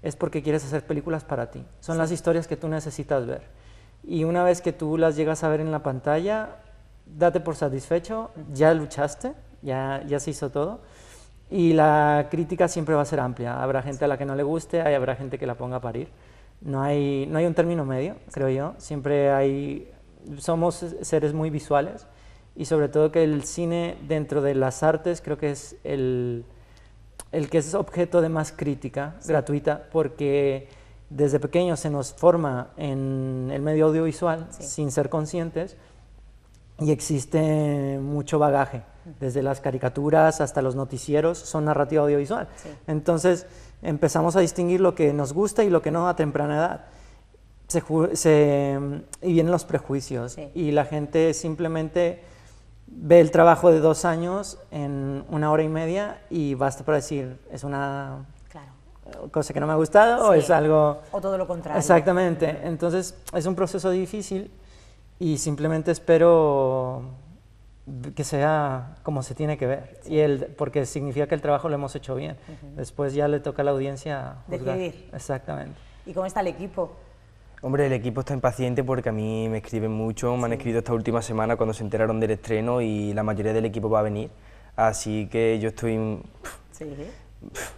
es porque quieres hacer películas para ti. Son las historias que tú necesitas ver. Y una vez que tú las llegas a ver en la pantalla, date por satisfecho, ya luchaste, ya, ya se hizo todo y la crítica siempre va a ser amplia. Habrá gente a la que no le guste, habrá gente que la ponga a parir. No hay, no hay un término medio, creo yo. Siempre hay... Somos seres muy visuales y sobre todo que el cine dentro de las artes creo que es el, el que es objeto de más crítica gratuita porque desde pequeños se nos forma en el medio audiovisual sin ser conscientes y existe mucho bagaje desde las caricaturas hasta los noticieros, son narrativa audiovisual. Entonces empezamos a distinguir lo que nos gusta y lo que no a temprana edad. y vienen los prejuicios y la gente simplemente ve el trabajo de dos años en una hora y media y basta para decir, es una cosa que no me ha gustado o es algo... O todo lo contrario. Exactamente. Entonces es un proceso difícil y simplemente espero que sea como se tiene que ver, y el, porque significa que el trabajo lo hemos hecho bien. Después ya le toca a la audiencia decidir. Exactamente. ¿Y cómo está el equipo? Hombre, el equipo está impaciente porque a mí me escriben mucho, me han escrito esta última semana cuando se enteraron del estreno y la mayoría del equipo va a venir, así que yo estoy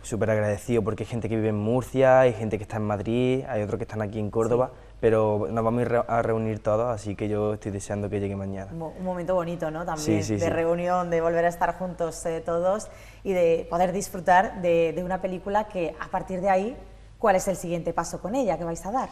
súper agradecido porque hay gente que vive en Murcia, hay gente que está en Madrid, hay otros que están aquí en Córdoba pero nos vamos a reunir todos, así que yo estoy deseando que llegue mañana. Un momento bonito, ¿no? También de reunión, de volver a estar juntos eh, todos y de poder disfrutar de, de una película que a partir de ahí, ¿cuál es el siguiente paso con ella que vais a dar?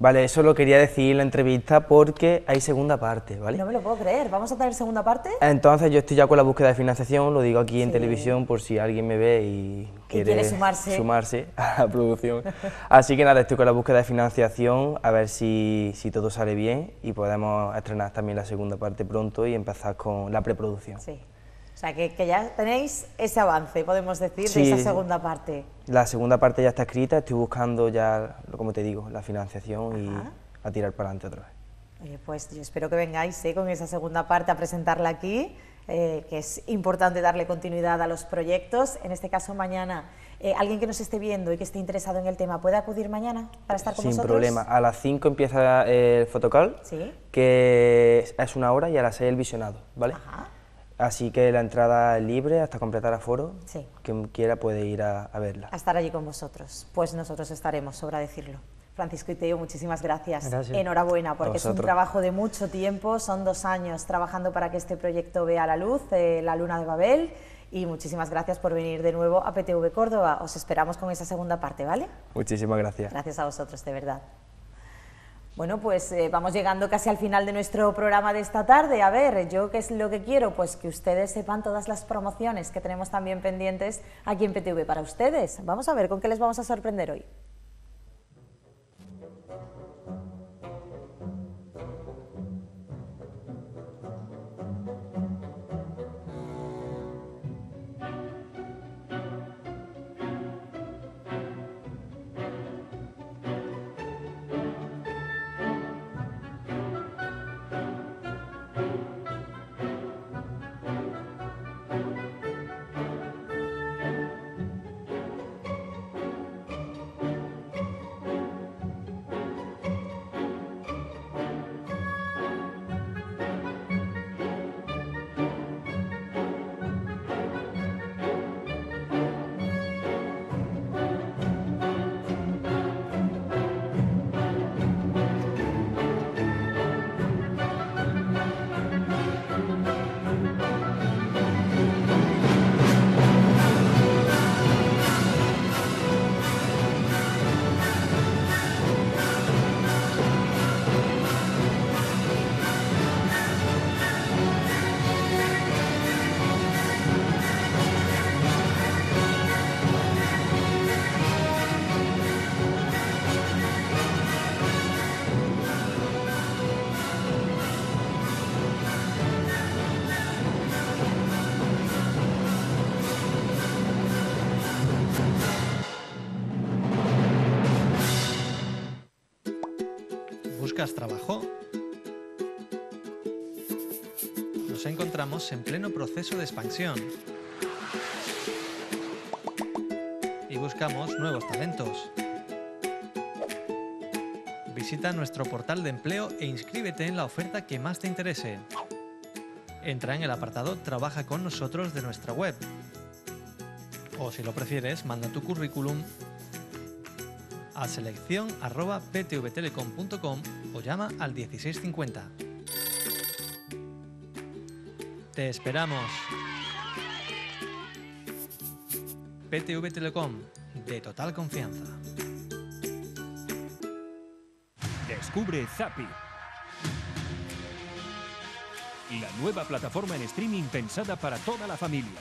Vale, eso lo quería decir en la entrevista porque hay segunda parte, ¿vale? No me lo puedo creer, ¿vamos a tener segunda parte? Entonces yo estoy ya con la búsqueda de financiación, lo digo aquí en televisión por si alguien me ve y quiere, sumarse. sumarse. a la producción. Así que nada, estoy con la búsqueda de financiación a ver si, si todo sale bien y podemos estrenar también la segunda parte pronto y empezar con la preproducción. Sí. O sea, que, ya tenéis ese avance, podemos decir, de esa segunda parte. La segunda parte ya está escrita, estoy buscando ya, como te digo, la financiación y a tirar para adelante otra vez. pues yo espero que vengáis ¿eh? con esa segunda parte a presentarla aquí, eh, que es importante darle continuidad a los proyectos. En este caso, mañana, eh, alguien que nos esté viendo y que esté interesado en el tema, ¿puede acudir mañana para estar con nosotros? Sin problema. A las 5 empieza el fotocall, que es una hora, y a las 6 el visionado, ¿vale? Así que la entrada es libre hasta completar aforo. Sí. Quien quiera puede ir a, a verla. A estar allí con vosotros. Pues nosotros estaremos, sobra decirlo. Francisco y Teo, muchísimas gracias. Enhorabuena, porque es un trabajo de mucho tiempo, son dos años trabajando para que este proyecto vea la luz, eh, la Luna de Babel, y muchísimas gracias por venir de nuevo a PTV Córdoba. Os esperamos con esa segunda parte, ¿vale? Muchísimas gracias. Gracias a vosotros, de verdad. Bueno, pues eh, vamos llegando casi al final de nuestro programa de esta tarde. A ver, yo qué es lo que quiero, pues que ustedes sepan todas las promociones que tenemos también pendientes aquí en PTV para ustedes. Vamos a ver con qué les vamos a sorprender hoy. Trabajo? Nos encontramos en pleno proceso de expansión y buscamos nuevos talentos. Visita nuestro portal de empleo e inscríbete en la oferta que más te interese. Entra en el apartado Trabaja con nosotros de nuestra web. O si lo prefieres, manda tu currículum a selección arroba ptvtelecom.com o llama al 1650. Te esperamos. PTV Telecom, de total confianza. Descubre Zapi. La nueva plataforma en streaming pensada para toda la familia.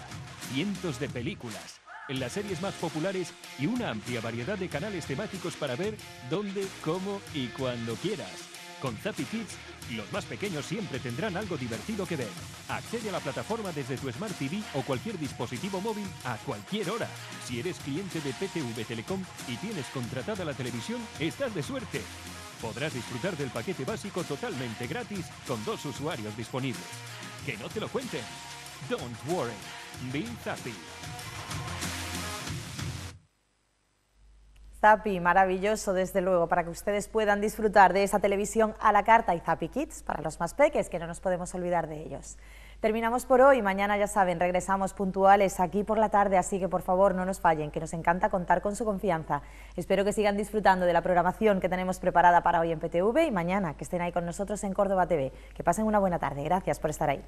Cientos de películas en las series más populares y una amplia variedad de canales temáticos para ver dónde, cómo y cuando quieras. Con Zappy Kids, los más pequeños siempre tendrán algo divertido que ver. Accede a la plataforma desde tu Smart TV o cualquier dispositivo móvil a cualquier hora. Si eres cliente de PTV Telecom y tienes contratada la televisión, estás de suerte. Podrás disfrutar del paquete básico totalmente gratis con dos usuarios disponibles. Que no te lo cuenten. Don't worry. Be Zappy. Zapi, maravilloso desde luego, para que ustedes puedan disfrutar de esa televisión a la carta y Zapi Kids para los más peques, que no nos podemos olvidar de ellos. Terminamos por hoy, mañana ya saben, regresamos puntuales aquí por la tarde, así que por favor no nos fallen, que nos encanta contar con su confianza. Espero que sigan disfrutando de la programación que tenemos preparada para hoy en PTV y mañana que estén ahí con nosotros en Córdoba TV. Que pasen una buena tarde, gracias por estar ahí.